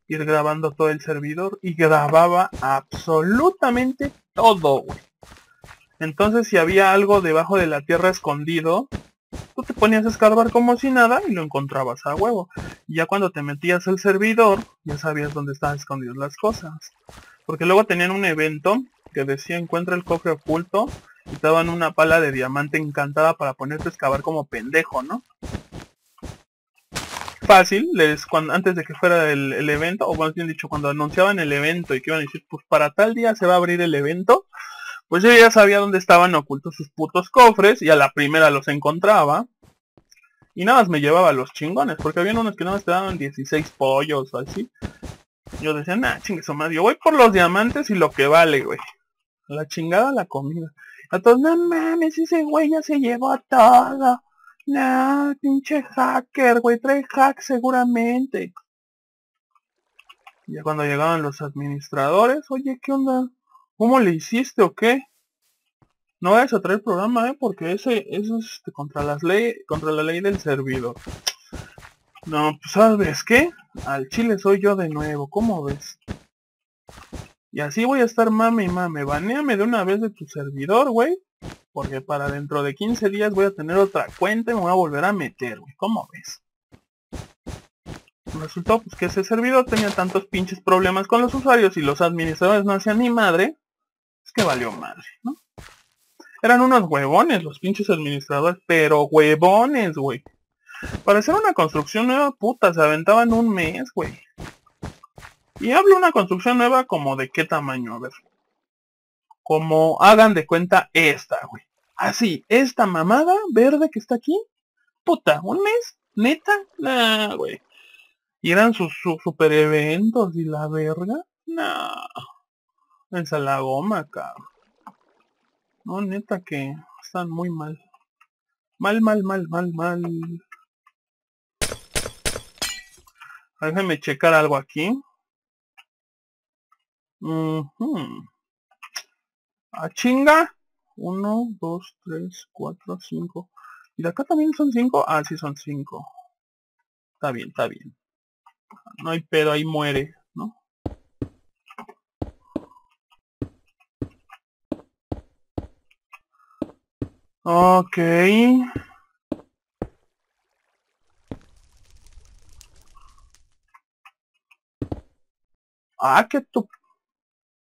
ir grabando todo el servidor y grababa absolutamente todo, Entonces si había algo debajo de la tierra escondido, tú te ponías a escarbar como si nada y lo encontrabas a huevo. Y ya cuando te metías al servidor, ya sabías dónde estaban escondidas las cosas. Porque luego tenían un evento que decía encuentra el cofre oculto y te daban una pala de diamante encantada para ponerte a excavar como pendejo, ¿no? Fácil, les, cuando, antes de que fuera el, evento, o más bien dicho, cuando anunciaban el evento y que iban a decir, pues para tal día se va a abrir el evento, pues yo ya sabía dónde estaban ocultos sus putos cofres y a la primera los encontraba. Y nada más me llevaba los chingones, porque había unos que nada más te daban 16 pollos o así. Yo decía, nah, chingue su madre, yo voy por los diamantes y lo que vale, güey. La chingada la comida. A todos, no mames, ese güey ya se llevó todo. No, pinche hacker, güey, trae hack seguramente. Ya cuando llegaban los administradores, oye, ¿qué onda? ¿Cómo le hiciste o qué? No vayas a traer programa, eh, porque ese, eso es este, contra las ley, contra la ley del servidor. No, pues sabes qué, al chile soy yo de nuevo, ¿cómo ves? Y así voy a estar mame y mame. Baneame de una vez de tu servidor, güey. Porque para dentro de 15 días voy a tener otra cuenta y me voy a volver a meter, güey. ¿Cómo ves? Resultó pues que ese servidor tenía tantos pinches problemas con los usuarios y los administradores no hacían ni madre. Es que valió madre, ¿no? Eran unos huevones los pinches administradores, pero huevones, güey. Para hacer una construcción nueva, puta, se aventaban un mes, güey. Y hablo una construcción nueva como de qué tamaño, a ver. Como hagan de cuenta esta, güey. Así, esta mamada verde que está aquí. Puta, ¿un mes? ¿Neta? Nah, güey. Y eran sus, super eventos y la verga. Nah. Esa la goma, cabrón. No, neta que están muy mal. Mal, mal, mal, mal, mal. Déjenme checar algo aquí. A chinga. 1, 2, 3, 4, 5. ¿Y de acá también son 5? Ah, sí son 5. Está bien, está bien. No hay pedo, ahí muere, ¿no? Ok. Ah, que tu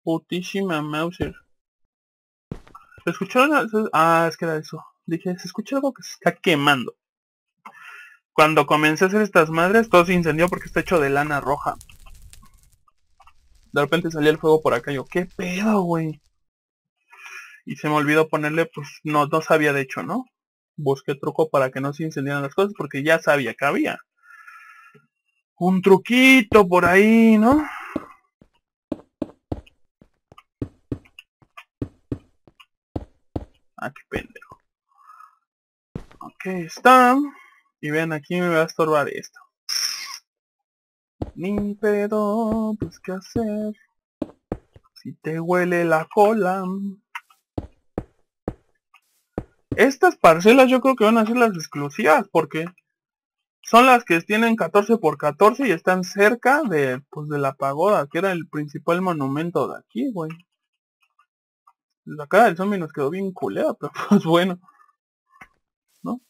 putísima Mauser. ¿Escucharon? Ah, es que era eso. Dije, se escucha algo que se está quemando. Cuando comencé a hacer estas madres, todo se incendió porque está hecho de lana roja. De repente salía el fuego por acá y yo, ¿qué pedo, güey? Y se me olvidó ponerle, pues, no, no sabía de hecho, ¿no? Busqué truco para que no se incendiaran las cosas porque ya sabía que había. Un truquito por ahí, ¿no? Ah, qué pendejo. Ok, está. Y ven, aquí me va a estorbar esto. Ni pedo, pues qué hacer. Si te huele la cola. Estas parcelas yo creo que van a ser las exclusivas porque son las que tienen 14 por 14 y están cerca de, pues, de la pagoda, que era el principal monumento de aquí, güey. La cara del zombie nos quedó bien culera, pero pues bueno. ¿No?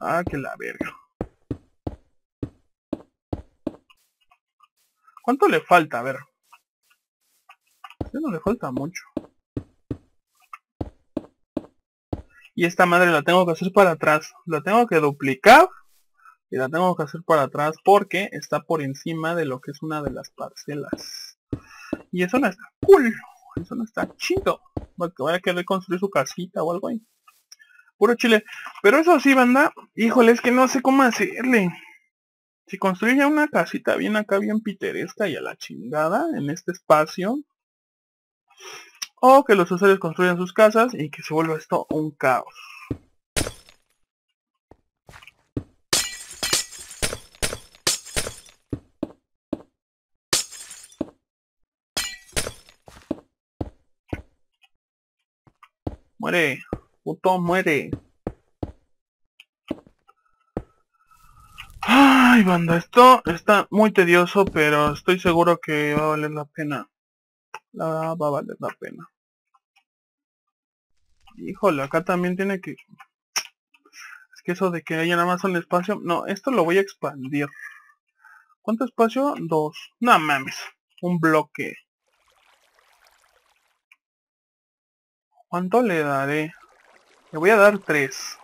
Ah, que la verga. ¿Cuánto le falta? A ver. no le falta mucho. Y esta madre la tengo que hacer para atrás. La tengo que duplicar. Y la tengo que hacer para atrás porque está por encima de lo que es una de las parcelas. Y eso no está cool. Eso no está chido. Porque vaya a querer construir su casita o algo ahí. Puro chile. Pero eso sí, banda. Híjole, es que no sé cómo hacerle. Si construye una casita bien acá, bien piteresca y a la chingada en este espacio. O que los usuarios construyan sus casas y que se vuelva esto un caos. Muere, puto muere. Ay, banda, esto está muy tedioso, pero estoy seguro que va a valer la pena. La va a valer la pena. Híjole, acá también tiene que... Es que eso de que haya nada más un espacio... No, esto lo voy a expandir. ¿Cuánto espacio? Dos. No mames. Un bloque. ¿Cuánto le daré? Le voy a dar tres.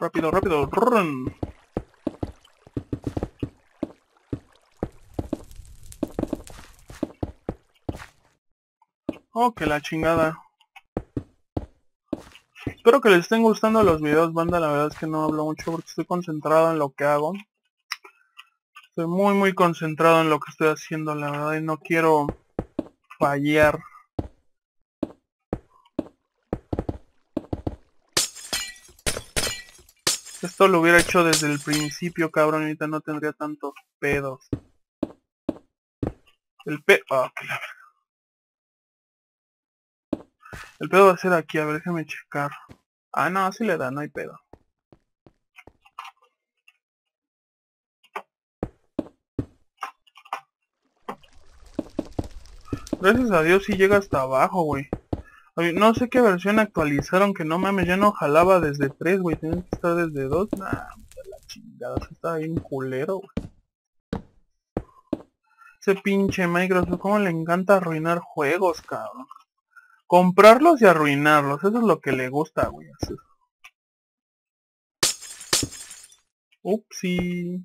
Rápido, rápido. Oh, que la chingada. Espero que les estén gustando los videos, banda. La verdad es que no hablo mucho porque estoy concentrado en lo que hago. Estoy muy, muy concentrado en lo que estoy haciendo, la verdad. Y no quiero fallar. Esto lo hubiera hecho desde el principio, cabrón. Ahorita no tendría tantos pedos. El pedo... Ah, El pedo va a ser aquí. A ver, déjame checar. Ah, no, así le da. No hay pedo. Gracias a Dios sí llega hasta abajo, güey. No sé qué versión actualizaron, que no mames, ya no jalaba desde 3, güey. Tienen que estar desde 2. Nah, la chingada, se está bien culero, güey. Ese pinche Microsoft, cómo le encanta arruinar juegos, cabrón. Comprarlos y arruinarlos, eso es lo que le gusta, güey. Upsi.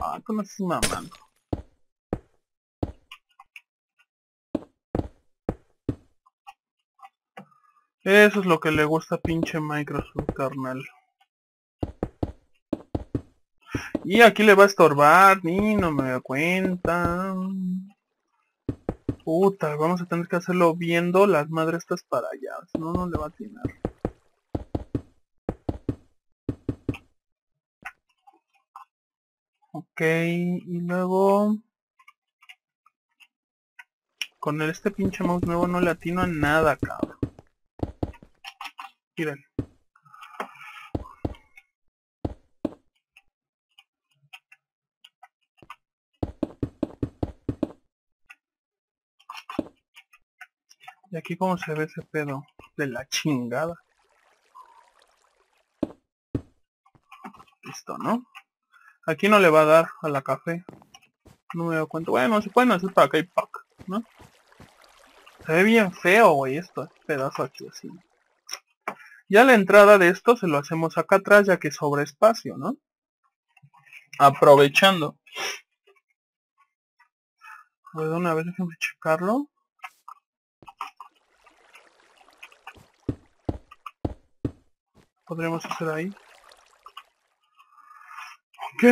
Ah, tú no estás mamando. Eso es lo que le gusta pinche Microsoft, carnal. Y aquí le va a estorbar, ni no me da cuenta. Puta, vamos a tener que hacerlo viendo las madres estas para allá, si no, no le va a atinar. Ok, y luego... Con este pinche mouse nuevo no le atino a nada, cabrón. Miren. Y aquí como se ve ese pedo de la chingada. Listo, ¿no? Aquí no le va a dar a la café. No me doy cuenta. Bueno, se pueden hacer para acá y pack, ¿no? Se ve bien feo, güey, esto. Este pedazo aquí así. Ya la entrada de esto se lo hacemos acá atrás ya que sobra espacio, ¿no? Aprovechando. Pues una vez déjenme checarlo. Podríamos hacer ahí. Ok.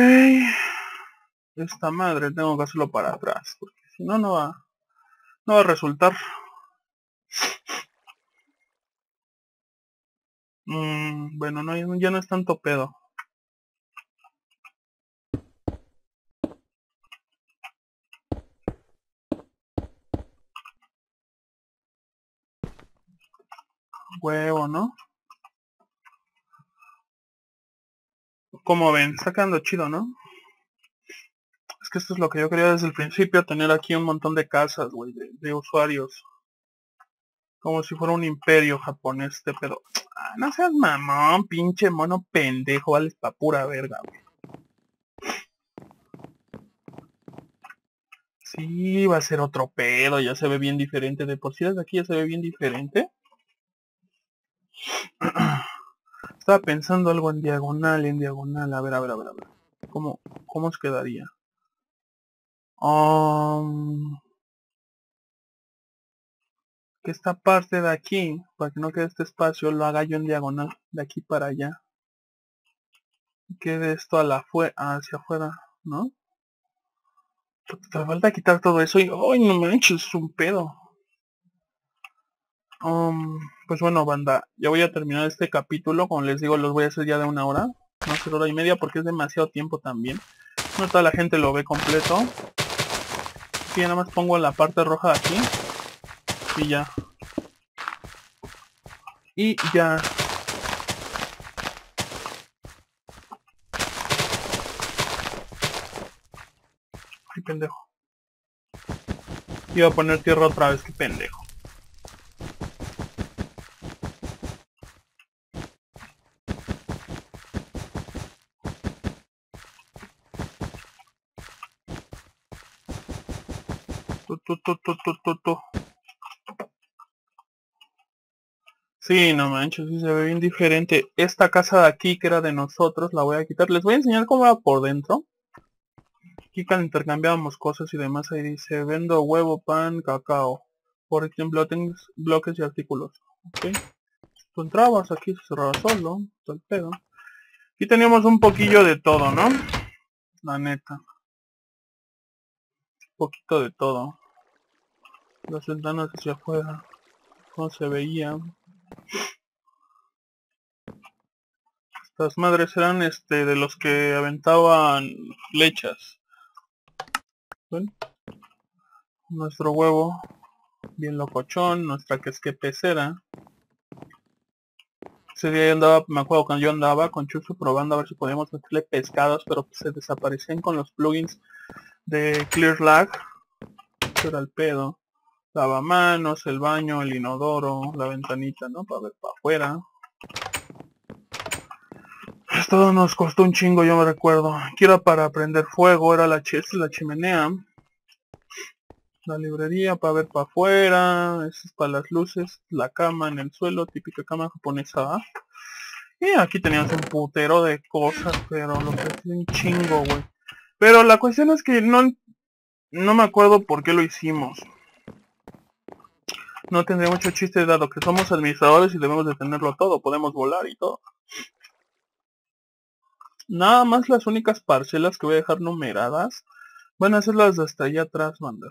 Esta madre tengo que hacerlo para atrás. Porque si no, no va, no va a resultar. Mm, bueno, no, ya no es tanto pedo. Huevo, ¿no? Como ven, sacando chido, ¿no? Es que esto es lo que yo quería desde el principio, tener aquí un montón de casas, güey, de, usuarios. Como si fuera un imperio japonés, este pedo. Ah, no seas mamón, pinche mono pendejo, vale pa' pura verga, güey. Sí, va a ser otro pedo, ya se ve bien diferente. De por sí desde aquí ya se ve bien diferente. Estaba pensando algo en diagonal, en diagonal. A ver, a ver, a ver, a ver. ¿Cómo, cómo os quedaría? Um, que esta parte de aquí, para que no quede este espacio, lo haga yo en diagonal, de aquí para allá. Quede esto a la hacia afuera, ¿no? Te falta quitar todo eso y... ¡Ay, no manches! Es un pedo. Um, pues bueno, banda, ya voy a terminar este capítulo. Como les digo, los voy a hacer ya de una hora. No hacer hora y media porque es demasiado tiempo también. No toda la gente lo ve completo. Aquí nada más pongo la parte roja de aquí. Y ya. Y ya. Ay, pendejo. Iba a poner tierra otra vez, que pendejo. Sí, no manches, sí se ve bien diferente. Esta casa de aquí, que era de nosotros, la voy a quitar. Les voy a enseñar cómo va por dentro. Aquí intercambiábamos cosas y demás, ahí dice, vendo huevo, pan, cacao. Por ejemplo, tenés bloques y artículos. Ok. Tú entrabas, aquí se cerraba solo, todo el pedo. Aquí teníamos un poquillo de todo, ¿no? La neta. Un poquito de todo. Las ventanas hacia afuera. Cómo se veían. Estas madres eran este de los que aventaban flechas. Nuestro huevo, bien locochón, nuestra que es que pecera. Ese día yo andaba, me acuerdo cuando yo andaba con Chuso probando a ver si podíamos meterle pescados, pero se desaparecían con los plugins de Clear Lag. Eso era el pedo lavamanos, el baño, el inodoro, la ventanita, ¿no? Para ver para afuera. Esto nos costó un chingo, yo me recuerdo. Aquí era para prender fuego, era la, ch la chimenea. La librería para ver para afuera, es para las luces, la cama en el suelo, típica cama japonesa. Y aquí teníamos un putero de cosas, pero lo que es un chingo, güey. Pero la cuestión es que no, no me acuerdo por qué lo hicimos no tendría mucho chiste dado que somos administradores y debemos de tenerlo todo, podemos volar y todo. Nada más las únicas parcelas que voy a dejar numeradas van a ser las de hasta allá atrás, banda.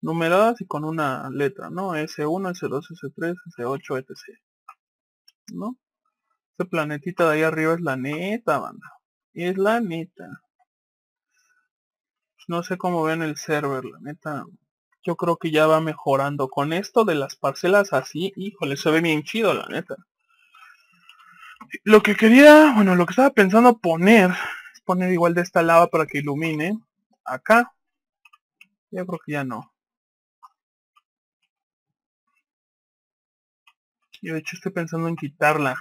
Numeradas y con una letra, ¿no? S1, S2, S3, S8, etc. ¿No? Este planetita de ahí arriba es la neta, banda. Es la neta. No sé cómo ven el server, la neta yo creo que ya va mejorando. Con esto de las parcelas así, híjole, se ve bien chido, la neta. Lo que quería, bueno, lo que estaba pensando poner, es poner igual de esta lava para que ilumine. Acá. Yo creo que ya no. Yo de hecho estoy pensando en quitarla.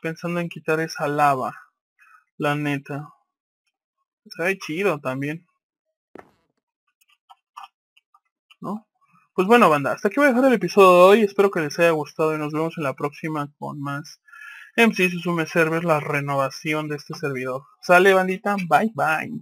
Pensando en quitar esa lava. La neta. Se ve chido también. ¿no? Pues bueno, banda, hasta aquí voy a dejar el episodio de hoy. Espero que les haya gustado y nos vemos en la próxima con más MC Susume Server, la renovación de este servidor. Sale, bandita. Bye, bye.